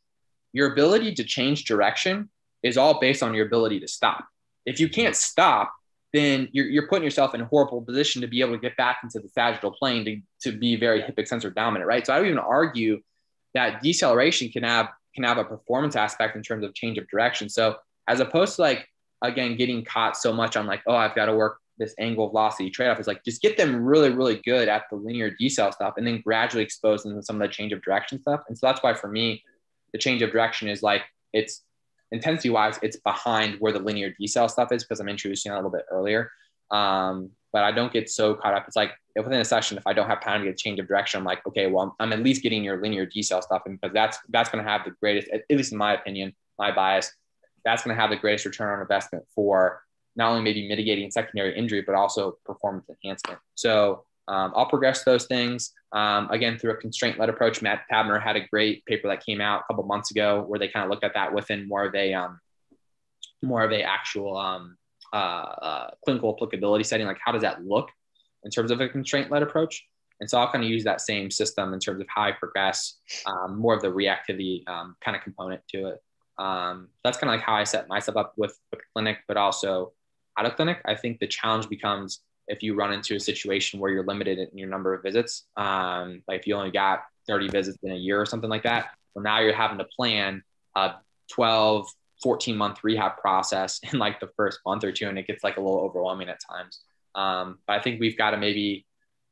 your ability to change direction is all based on your ability to stop. If you can't stop, then you're, you're putting yourself in a horrible position to be able to get back into the sagittal plane to, to be very hip extensor dominant, right? So I would even argue that deceleration can have can have a performance aspect in terms of change of direction. So as opposed to like again getting caught so much on like, oh, I've got to work this angle velocity trade-off is like just get them really, really good at the linear decel stuff and then gradually expose them to some of the change of direction stuff. And so that's why for me, the change of direction is like it's intensity wise, it's behind where the linear decel stuff is because I'm introducing it a little bit earlier. Um, but I don't get so caught up. It's like within a session, if I don't have time to get a change of direction, I'm like, okay, well, I'm, I'm at least getting your linear decel stuff, and because that's that's going to have the greatest, at least in my opinion, my bias, that's going to have the greatest return on investment for not only maybe mitigating secondary injury, but also performance enhancement. So um, I'll progress those things. Um, again, through a constraint led approach, Matt Taberner had a great paper that came out a couple months ago where they kind of looked at that within more of a, um, more of a actual um, uh, uh, clinical applicability setting. Like, how does that look in terms of a constraint led approach? And so I'll kind of use that same system in terms of how I progress, um, more of the reactivity um, kind of component to it. that's kind of like how I set myself up with, the clinic, but also out of clinic. I think the challenge becomes if you run into a situation where you're limited in your number of visits, um, like if you only got 30 visits in a year or something like that, well, now you're having to plan a 12, 14 month rehab process in like the first month or two, and it gets like a little overwhelming at times. Um, but I think we've got to maybe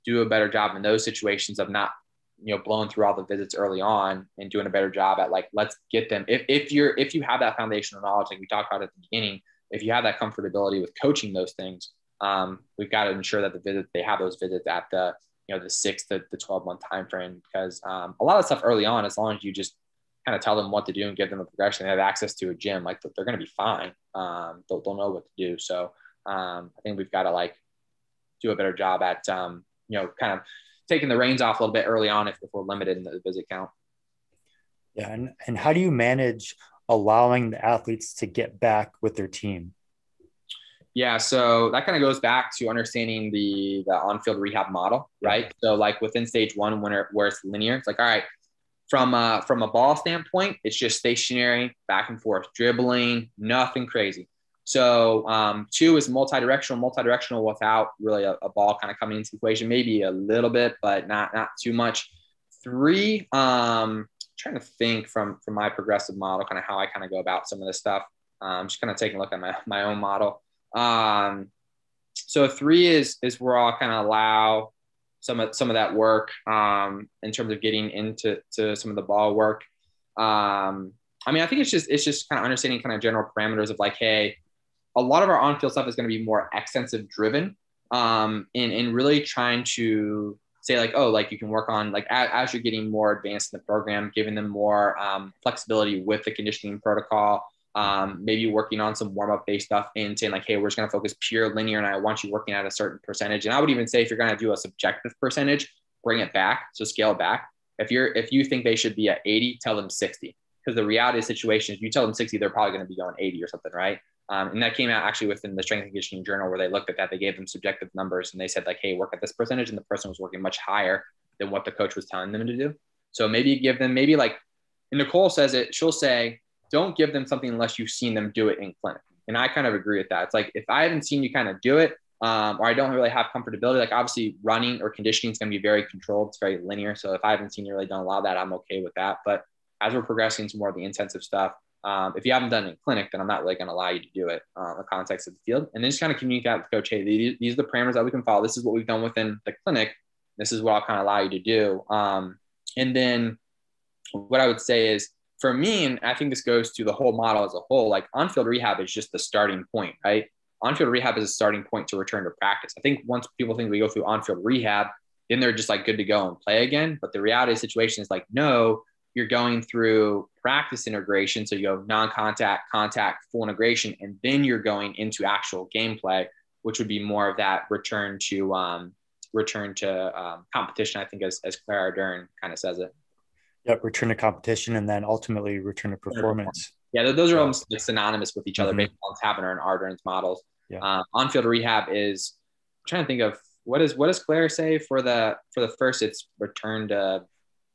do a better job in those situations of not, you know, blowing through all the visits early on and doing a better job at like, let's get them. If, if you're, if you have that foundational knowledge, like we talked about at the beginning, if you have that comfortability with coaching those things, um, we've got to ensure that the visit they have those visits at the you know the six to the 12 month time frame because um, a lot of stuff early on as long as you just kind of tell them what to do and give them a progression they have access to a gym like they're going to be fine. Um, they'll, they'll know what to do. So um, i think we've got to like do a better job at um, you know kind of taking the reins off a little bit early on if, if we're limited in the visit count. Yeah and, and how do you manage allowing the athletes to get back with their team yeah, so that kind of goes back to understanding the the on-field rehab model, right? So like within stage one, when it, where it's linear, it's like all right, from a, from a ball standpoint, it's just stationary, back and forth, dribbling, nothing crazy. So um, two is multi-directional, multi-directional without really a, a, ball kind of coming into the equation, maybe a little bit, but not not too much. Three, um, trying to think from from my progressive model, kind of how I kind of go about some of this stuff. Um, just kind of taking a look at my my own model. Um, so three is is where I'll kind of allow some of some of that work um, in terms of getting into to some of the ball work. Um, I mean, I think it's just it's just kind of understanding kind of general parameters of like, hey, a lot of our on-field stuff is going to be more extensive driven, um, and and really trying to say like, oh, like you can work on like as, as you're getting more advanced in the program, giving them more um, flexibility with the conditioning protocol um, maybe working on some warm up based stuff and saying like, hey, we're just going to focus pure linear and I want you working at a certain percentage. And I would even say if you're going to do a subjective percentage, bring it back. So scale back. If you're if you think they should be at 80, tell them 60. Because the reality of the situation is you tell them 60, they're probably going to be going 80 or something, right? Um, and that came out actually within the strength and conditioning journal where they looked at that. They gave them subjective numbers and they said like, hey, work at this percentage, and the person was working much higher than what the coach was telling them to do. So maybe give them maybe like, and Nicole says it. She'll say don't give them something unless you've seen them do it in clinic. And I kind of agree with that. It's like if I haven't seen you kind of do it, um, or I don't really have comfortability, like obviously running or conditioning is going to be very controlled. It's very linear. So if I haven't seen you really done a lot of that, I'm okay with that. But as we're progressing to more of the intensive stuff, um, if you haven't done it in clinic, then I'm not really going to allow you to do it uh, in the context of the field. And then just kind of communicate with coach, hey, these, these, are the parameters that we can follow. This is what we've done within the clinic. This is what I'll kind of allow you to do. Um, and then what I would say is for me, and I think this goes to the whole model as a whole, like on-field rehab is just the starting point, right? On-field rehab is a starting point to return to practice. I think once people think we go through on-field rehab, then they're just like good to go and play again. But the reality of the situation is like, no, you're going through practice integration. So you have non-contact, contact, full integration, and then you're going into actual gameplay, which would be more of that return to um, return to um, competition. I think as as Claire Ardern kind of says it. Yep, return to competition, and then ultimately return to performance. Yeah, those are almost like synonymous with each other mm-hmm. based on Taberner and Ardern's models. Yeah. Uh, on-field rehab is I'm trying to think of what is what does Claire say for the for the first? It's return to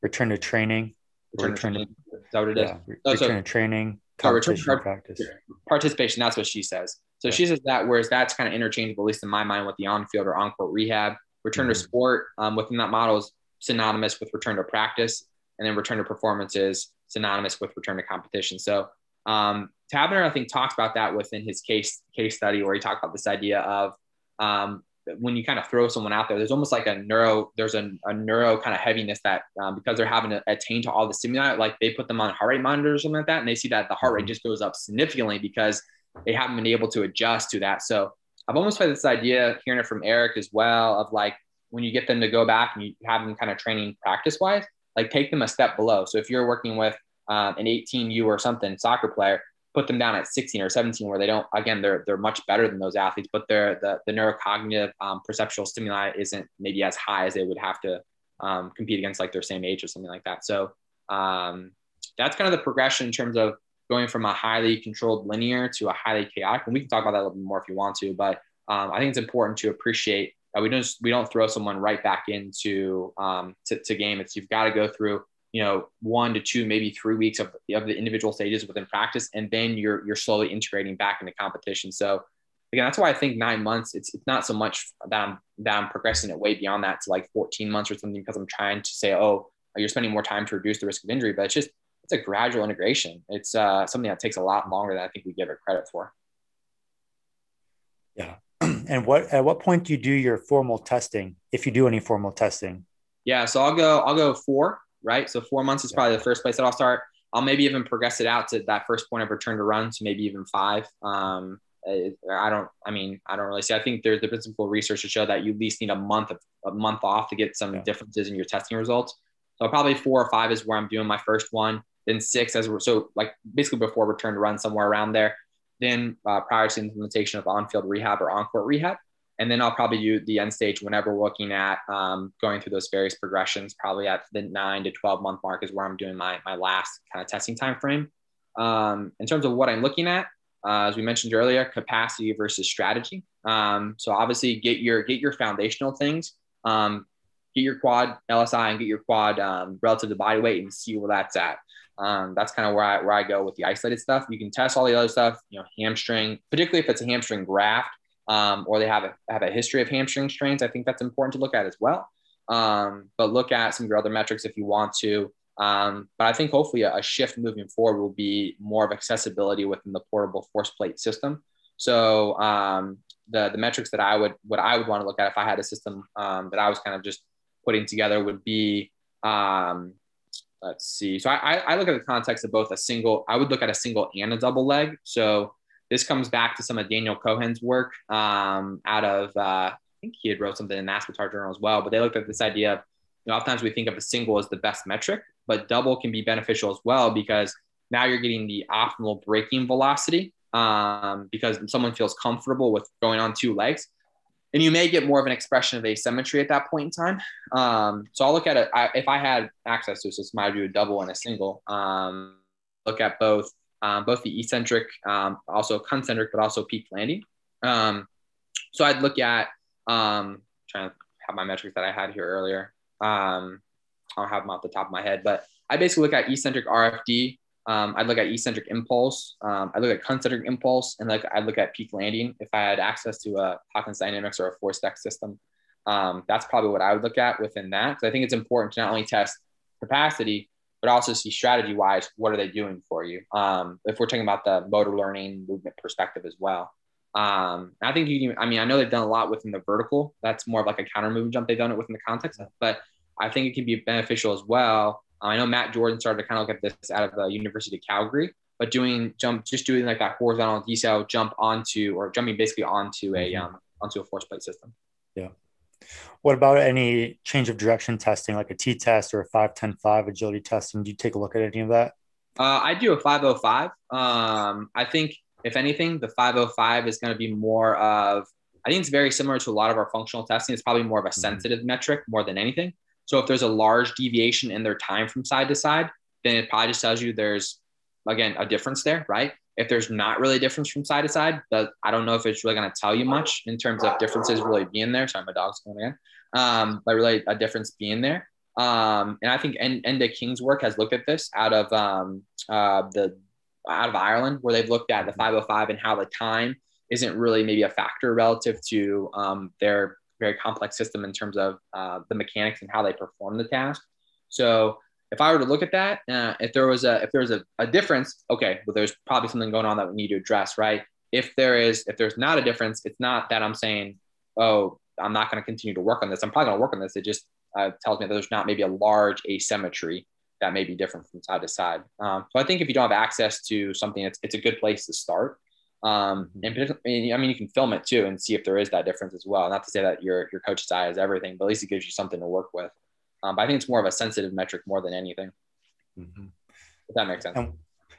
return to training return, return to, training. Is that what it is? Yeah. Oh, return so, to training, competition, return, practice. Participation, that's what she says. So yeah. she says that, whereas that's kind of interchangeable, at least in my mind, with the on-field or on-court rehab. Return mm-hmm. to sport um, within that model is synonymous with return to practice, and then return to performance is synonymous with return to competition. So um, Taberner, I think, talks about that within his case case study, where he talked about this idea of um, when you kind of throw someone out there, there's almost like a neuro, there's a, a neuro kind of heaviness that um, because they're having to attain to all the stimuli, like they put them on heart rate monitors or something like that, and they see that the heart rate mm-hmm. just goes up significantly because they haven't been able to adjust to that. So I've almost had this idea, hearing it from Eric as well, of like when you get them to go back and you have them kind of training practice wise, like take them a step below. So if you're working with um, an 18U or something soccer player, put them down at 16 or 17 where they don't again they're they're much better than those athletes but their the, the neurocognitive um, perceptual stimuli isn't maybe as high as they would have to um, compete against like their same age or something like that. So um, that's kind of the progression in terms of going from a highly controlled linear to a highly chaotic and we can talk about that a little bit more if you want to but um, i think it's important to appreciate that we don't we don't throw someone right back into um, to, to game. It's you've got to go through you know one to two maybe three weeks of, of the individual stages within practice and then you're you're slowly integrating back into competition. So again that's why i think nine months it's, it's not so much that i'm that i'm progressing it way beyond that to like 14 months or something because i'm trying to say oh you're spending more time to reduce the risk of injury but it's just it's a gradual integration. It's uh, something that takes a lot longer than i think we give it credit for. Yeah. And what at what point do you do your formal testing if you do any formal testing? Yeah so i'll go i'll go four right? So four months is probably the first place that I'll start. I'll maybe even progress it out to that first point of return to run, so maybe even five. Um, I don't. I mean, I don't really see. I think there's the principal research to show that you at least need a month of a month off to get some yeah. differences in your testing results. So probably four or five is where I'm doing my first one. Then six as we're so like basically before return to run somewhere around there. Then uh, prior to implementation of on-field rehab or on-court rehab, and then I'll probably do the end stage whenever looking at um, going through those various progressions. Probably at the nine to 12 month mark is where I'm doing my, my last kind of testing time frame. Um, in terms of what I'm looking at, uh, as we mentioned earlier, capacity versus strategy. Um, so obviously get your get your foundational things, um, get your quad LSI and get your quad um, relative to body weight and see where that's at. Um, that's kind of where I where I go with the isolated stuff. You can test all the other stuff, you know, hamstring, particularly if it's a hamstring graft um, or they have a, have a history of hamstring strains. I think that's important to look at as well. Um, but look at some of your other metrics if you want to. Um, but I think hopefully a, a, shift moving forward will be more of accessibility within the portable force plate system. So um, the the metrics that I would what I would want to look at if I had a system um, that I was kind of just putting together would be um, let's see. So I, I look at the context of both a single. I would look at a single and a double leg. So this comes back to some of Daniel Cohen's work um, out of, uh, I think he had wrote something in the Aspetar journal as well, but they looked at this idea of, you know, oftentimes we think of a single as the best metric, but double can be beneficial as well because now you're getting the optimal braking velocity um, because someone feels comfortable with going on two legs. And you may get more of an expression of asymmetry at that point in time. Um, so I'll look at it. I, if I had access to system, I'd do a double and a single. Um, look at both um, both the eccentric, um, also concentric, but also peak landing. Um, so I'd look at um, trying to have my metrics that I had here earlier. Um, I don't have them off the top of my head, but I basically look at eccentric RFD. Um, I'd look at eccentric impulse. Um, I look at concentric impulse, and like I'd look at peak landing if I had access to a Hawkins Dynamics or a force deck system. Um, that's probably what I would look at within that because I think it's important to not only test capacity but also see strategy wise, what are they doing for you? Um, if we're talking about the motor learning movement perspective as well. Um, I think you can, I mean, I know they've done a lot within the vertical. That's more of like a counter movement jump. They've done it within the context, but I think it can be beneficial as well. I know Matt Jordan started to kind of look at this out of the University of Calgary, but doing jump, just doing like that horizontal decel jump onto, or jumping basically onto a, mm-hmm. um, onto a force plate system. Yeah. What about any change of direction testing, like a T test or a 510 agility testing? Do you take a look at any of that? Uh, I do a 505. Um, I think, if anything, the 505 is going to be more of, I think it's very similar to a lot of our functional testing. It's probably more of a mm-hmm. sensitive mm-hmm. metric more than anything. So if there's a large deviation in their time from side to side, then it probably just tells you there's, again, a difference there, right? If there's not really a difference from side to side, but I don't know if it's really going to tell you much in terms of differences really being there. Sorry, my dog's going again. Um, but really a difference being there. Um, and I think Enda King's work has looked at this out of um, uh, the out of Ireland, where they've looked at the 505 and how the time isn't really maybe a factor relative to um, their very complex system in terms of uh, the mechanics and how they perform the task. So if I were to look at that, uh, if there was a if there was a, a difference, okay, well, there's probably something going on that we need to address, right? If there is, if there's not a difference, it's not that I'm saying, oh, I'm not going to continue to work on this. I'm probably going to work on this. It just uh, tells me that there's not maybe a large asymmetry that may be different from side to side. Um, so I think if you don't have access to something, it's, it's a good place to start. Um, and I mean, you can film it too and see if there is that difference as well. Not to say that your your coach's eye is everything, but at least it gives you something to work with. Um, but I think it's more of a sensitive metric more than anything. Mm-hmm. If that makes sense. And,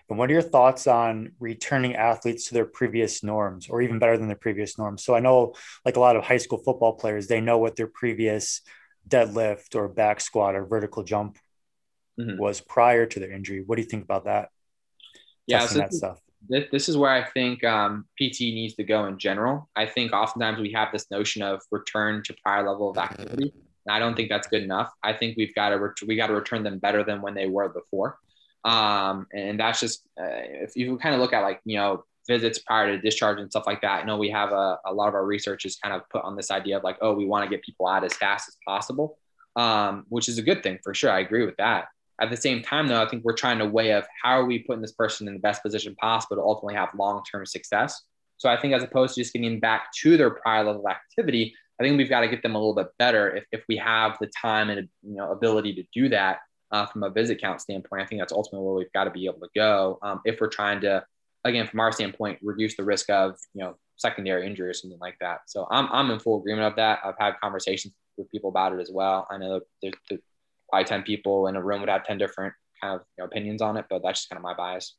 and what are your thoughts on returning athletes to their previous norms, or even better than their previous norms? So I know, like a lot of high school football players, they know what their previous deadlift or back squat or vertical jump mm-hmm. was prior to their injury. What do you think about that? Yeah, so that stuff this is where I think um, PT needs to go in general. I think oftentimes we have this notion of return to prior level of activity. I don't think that's good enough. I think we've got to ret- we got to return them better than when they were before. Um, and that's just uh, if you kind of look at like you know visits prior to discharge and stuff like that. I know we have a, a lot of our research is kind of put on this idea of like, oh, we want to get people out as fast as possible, um, which is a good thing for sure. I agree with that. At the same time, though, I think we're trying to weigh of how are we putting this person in the best position possible to ultimately have long-term success. So I think as opposed to just getting back to their prior level of activity, I think we've got to get them a little bit better if, if we have the time and you know ability to do that uh, from a visit count standpoint. I think that's ultimately where we've got to be able to go um, if we're trying to, again, from our standpoint, reduce the risk of you know secondary injury or something like that. So I'm I'm in full agreement of that. I've had conversations with people about it as well. I know there's, there's probably 10 people in a room would have 10 different kind of you know, opinions on it, but that's just kind of my bias.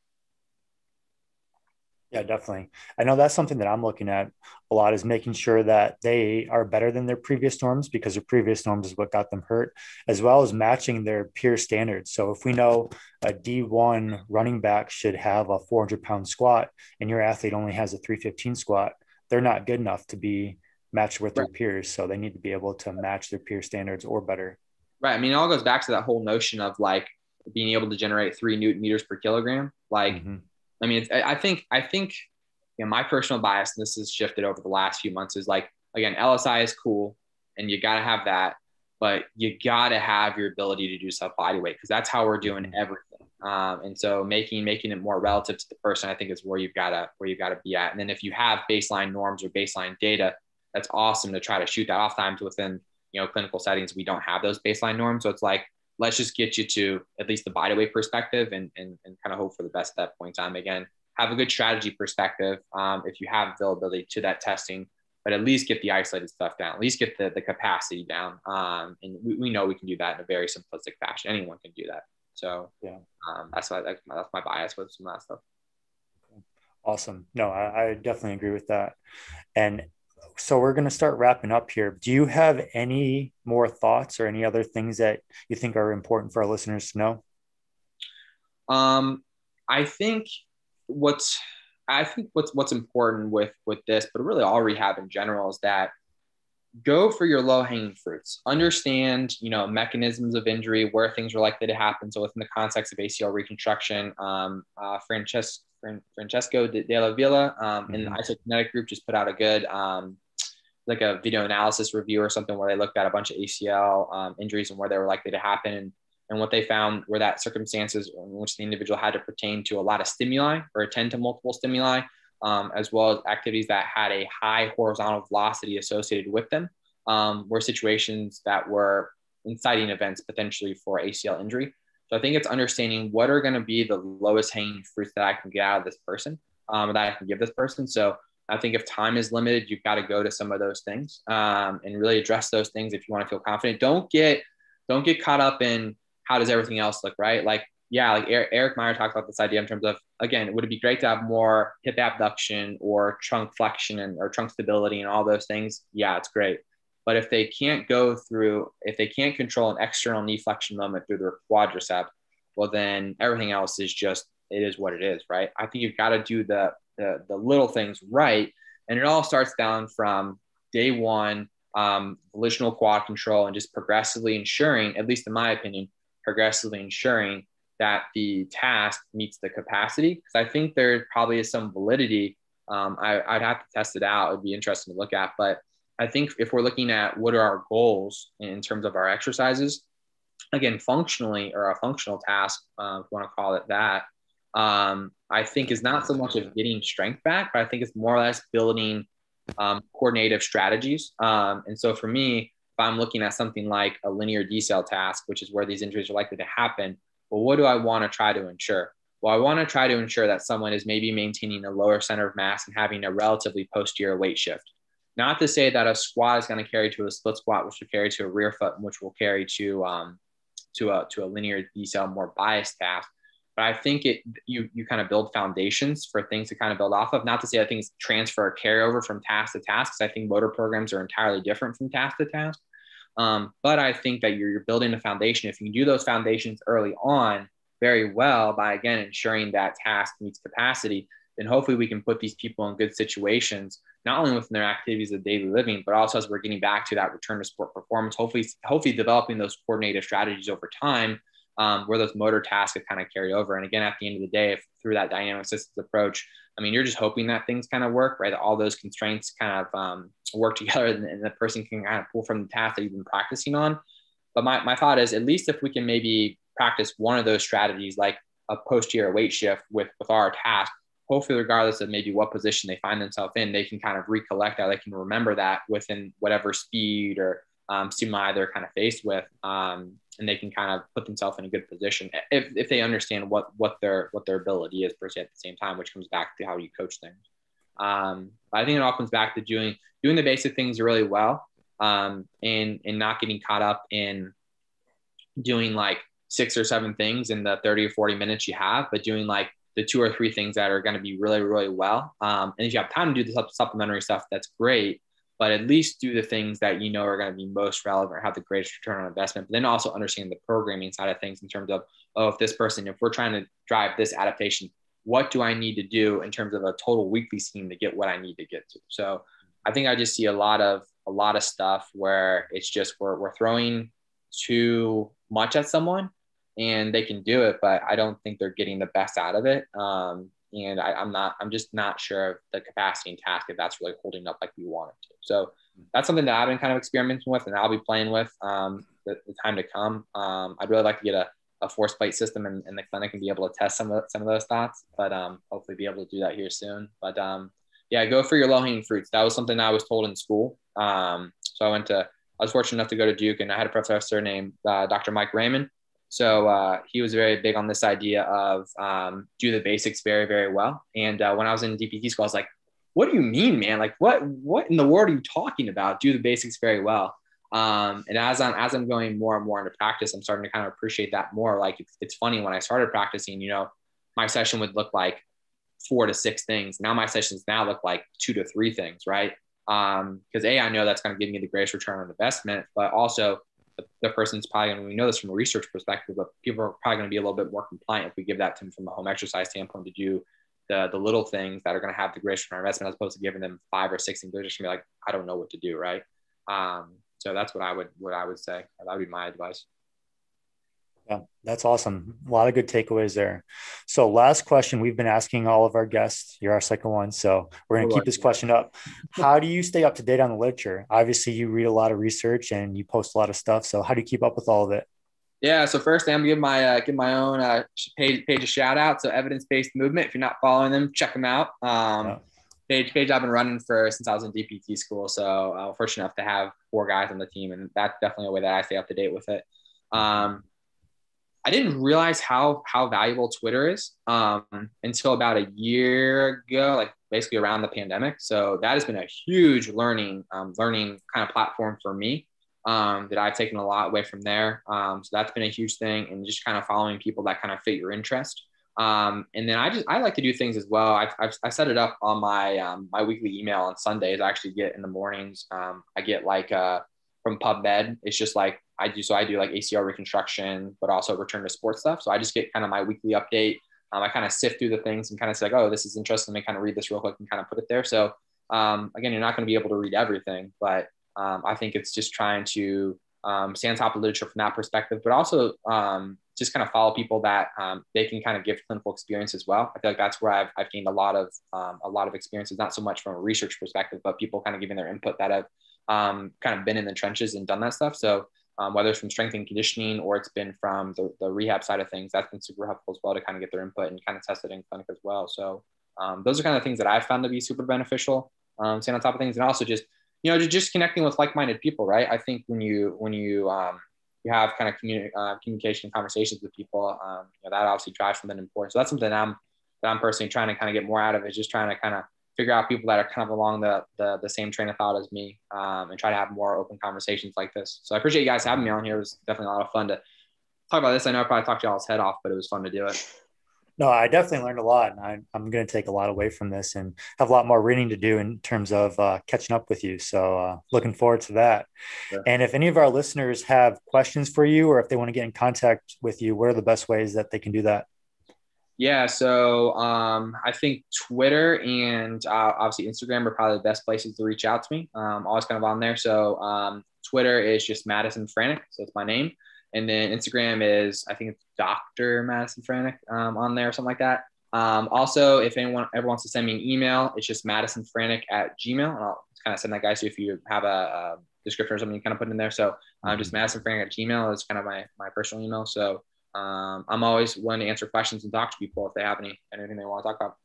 Yeah, definitely. I know that's something that I'm looking at a lot is making sure that they are better than their previous norms because their previous norms is what got them hurt, as well as matching their peer standards. So if we know a D1 running back should have a 400 pound squat and your athlete only has a 315 squat, they're not good enough to be matched with their peers. So they need to be able to match their peer standards or better. Right. I mean, it all goes back to that whole notion of like being able to generate three newton meters per kilogram. Like, mm-hmm. I mean, I think, I think, you know, my personal bias, and this has shifted over the last few months, is like, again, LSI is cool and you got to have that, but you got to have your ability to do self body weight because that's how we're doing mm-hmm. everything. Um, and so making making it more relative to the person, I think is where you've got to where you've got to be at. And then if you have baseline norms or baseline data, that's awesome to try to shoot that off times within you know clinical settings we don't have those baseline norms so it's like let's just get you to at least the body weight perspective and, and, and kind of hope for the best at that point in time. Again have a good strategy perspective um, if you have availability to that testing but at least get the isolated stuff down at least get the, the capacity down um, and we, we know we can do that in a very simplistic fashion. Anyone can do that. So yeah. um, that's, my, that's, my, that's my bias with some of that stuff. Awesome. No I, I definitely agree with that. And so we're going to start wrapping up here. Do you have any more thoughts or any other things that you think are important for our listeners to know? Um, I think what's I think what's what's important with with this, but really all rehab in general, is that go for your low hanging fruits. Understand, you know, mechanisms of injury, where things are likely to happen. So within the context of ACL reconstruction, um, uh, Francesco Francesco Della Villa um, mm-hmm. in the mm-hmm. isokinetic group just put out a good um, like a video analysis review or something where they looked at a bunch of ACL um, injuries and where they were likely to happen. And And what they found were that circumstances in which the individual had to pertain to a lot of stimuli or attend to multiple stimuli, um, as well as activities that had a high horizontal velocity associated with them, um, were situations that were inciting events potentially for ACL injury. So I think it's understanding what are going to be the lowest hanging fruits that I can get out of this person, um, that I can give this person. So I think if time is limited, you've got to go to some of those things um, and really address those things if you want to feel confident. Don't get don't get caught up in how does everything else look, right? Like yeah, like Erik Meira talked about this idea in terms of again, would it be great to have more hip abduction or trunk flexion and or trunk stability and all those things? Yeah, it's great. But if they can't go through, if they can't control an external knee flexion moment through their quadricep, well then everything else is just it is what it is, right? I think you've got to do the the, the little things right. And it all starts down from day one, um, volitional quad control and just progressively ensuring, at least in my opinion, progressively ensuring that the task meets the capacity. Because I think there probably is some validity. Um, I, would have to test it out. It'd be interesting to look at. But I think if we're looking at what are our goals in terms of our exercises, again, functionally or a functional task, uh, if you want to call it that, um, I think is not so much of getting strength back, but I think it's more or less building um, coordinative strategies. Um, and so for me, if I'm looking at something like a linear decel task, which is where these injuries are likely to happen, well, what do I want to try to ensure? Well, I want to try to ensure that someone is maybe maintaining a lower center of mass and having a relatively posterior weight shift. Not to say that a squat is going to carry to a split squat, which will carry to a rear foot, which will carry to um, to a to a linear decel more biased task. But I think it you you kind of build foundations for things to kind of build off of. Not to say that things transfer or carry over from task to task, because I think motor programs are entirely different from task to task. Um, but I think that you're, you're building a foundation. If you can do those foundations early on very well by again ensuring that task meets capacity, then hopefully we can put these people in good situations, not only within their activities of daily living, but also as we're getting back to that return to sport performance, hopefully, hopefully developing those coordinated strategies over time um, where those motor tasks kind of carry over. And again, at the end of the day, if through that dynamic systems approach, I mean, you're just hoping that things kind of work, right? All those constraints kind of um, work together and, and the person can kind of pull from the task that you've been practicing on. But my, my thought is at least if we can maybe practice one of those strategies, like a posterior weight shift with, with our task, hopefully regardless of maybe what position they find themselves in, they can kind of recollect that, they can remember that within whatever speed or um, stimuli they're kind of faced with. Um, and they can kind of put themselves in a good position if, if they understand what what their what their ability is per se at the same time, which comes back to how you coach things. Um, I think it all comes back to doing doing the basic things really well um, and and not getting caught up in doing like six or seven things in the 30 or 40 minutes you have, but doing like the two or three things that are going to be really, really well. Um, and if you have time to do the supplementary stuff, that's great but at least do the things that you know are going to be most relevant or have the greatest return on investment. But then also understand the programming side of things in terms of, oh, if this person, if we're trying to drive this adaptation, what do I need to do in terms of a total weekly scheme to get what I need to get to? So I think I just see a lot of a lot of stuff where it's just we're, we're throwing too much at someone and they can do it, but I don't think they're getting the best out of it. Um, and I, am not I'm just not sure of the capacity and task if that's really holding up like we want it to. So that's something that I've been kind of experimenting with and I'll be playing with um, the, the, time to come. Um, I'd really like to get a, a force plate system in, in, the clinic and be able to test some of some of those thoughts, but um, hopefully be able to do that here soon. But um, yeah, go for your low hanging fruits. That was something I was told in school. Um, so I went to I was fortunate enough to go to Duke and I had a professor named uh, Dr. Mike Raymond so uh, he was very big on this idea of um, do the basics very, very well. And uh, when I was in DPT school, I was like, what do you mean, man? Like, what what in the world are you talking about? Do the basics very well. Um, and as I'm as I'm going more and more into practice, I'm starting to kind of appreciate that more. Like it's, funny when I started practicing, you know, my session would look like four to six things. Now my sessions now look like two to three things, right? Because um, a I know that's going to give me the greatest return on investment, but also the, person's probably going to, we know this from a research perspective, but people are probably going to be a little bit more compliant if we give that to them from a home exercise standpoint to do the, the little things that are going to have the greatest return on investment as opposed to giving them five or six things. They're just going to be like, I don't know what to do. Right. Um, so that's what I would, what I would say. That would be my advice. Yeah, that's awesome. A lot of good takeaways there. So, last question we've been asking all of our guests. You're our second one. So, we're going to keep this question up. How do you stay up to date on the literature? Obviously, you read a lot of research and you post a lot of stuff. So, how do you keep up with all of it? Yeah. So first, I'm gonna give my uh, give my own uh, page page a shout out. So evidence based movement. If you're not following them, check them out. Um, yeah. Page page I've been running for since I was in DPT school. So uh, fortunate enough to have four guys on the team, and that's definitely a way that I stay up to date with it. Um, I didn't realize how how valuable Twitter is um, until about a year ago, like basically around the pandemic. So that has been a huge learning um, learning kind of platform for me um, that I've taken a lot away from there. Um, so that's been a huge thing, and just kind of following people that kind of fit your interest. Um, and then I just I like to do things as well. I've, I've I set it up on my um, my weekly email on Sundays. I actually get in the mornings. I get like uh, from PubMed. It's just like I do. So I do like ACL reconstruction, but also return to sports stuff. So I just get kind of my weekly update. Um, I kind of sift through the things and kind of say, like, oh, this is interesting. Me kind of read this real quick and kind of put it there. So um, again, you're not going to be able to read everything, but um, I think it's just trying to um, stay on top of literature from that perspective, but also um, just kind of follow people that um, they can kind of give clinical experience as well. I feel like that's where I've, I've gained a lot of a lot of experiences, not so much from a research perspective, but people kind of giving their input that have kind of been in the trenches and done that stuff. So whether it's from strength and conditioning or it's been from the, the rehab side of things, that's been super helpful as well to kind of get their input and kind of test it in clinic as well. So those are kind of things that I've found to be super beneficial. staying on top of things and also just you know, just connecting with like-minded people, right? I think when you when you um, you have kind of communi- uh, communication conversations with people, um, you know, that obviously drives something important. So that's something I'm that I'm personally trying to kind of get more out of is just trying to kind of figure out people that are kind of along the the, the same train of thought as me, um, and try to have more open conversations like this. So I appreciate you guys having me on here. It was definitely a lot of fun to talk about this. I know I probably talked y'all's head off, but it was fun to do it. No, I definitely learned a lot, and I, am going to take a lot away from this and have a lot more reading to do in terms of uh, catching up with you. So, uh, looking forward to that. Sure. And if any of our listeners have questions for you, or if they want to get in contact with you, what are the best ways that they can do that? Yeah, so um, I think Twitter and uh, obviously Instagram are probably the best places to reach out to me. Um, always kind of on there. So um, Twitter is just Madison Franek, so it's my name. And then Instagram is, I think it's Dr. Madison Franek um, on there or something like that. Um, also, if anyone ever wants to send me an email, it's just Madison Franek at Gmail. And I'll kind of send that guy. So if you have a, a description or something, you kind of put in there. So um, just mm-hmm. Madison Franek at Gmail is kind of my, my personal email. So um, I'm always willing to answer questions and talk to people if they have any anything they want to talk about.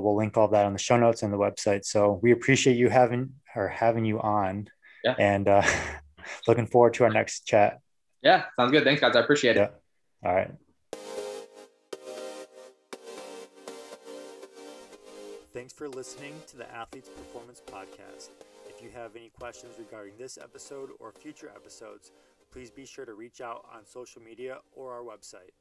We'll link all that on the show notes and the website. So we appreciate you having or having you on. Yeah. And uh, looking forward to our next chat. Yeah, sounds good. Thanks, guys. I appreciate yeah. it. All right. Thanks for listening to the Athletes Performance Podcast. If you have any questions regarding this episode or future episodes, please be sure to reach out on social media or our website.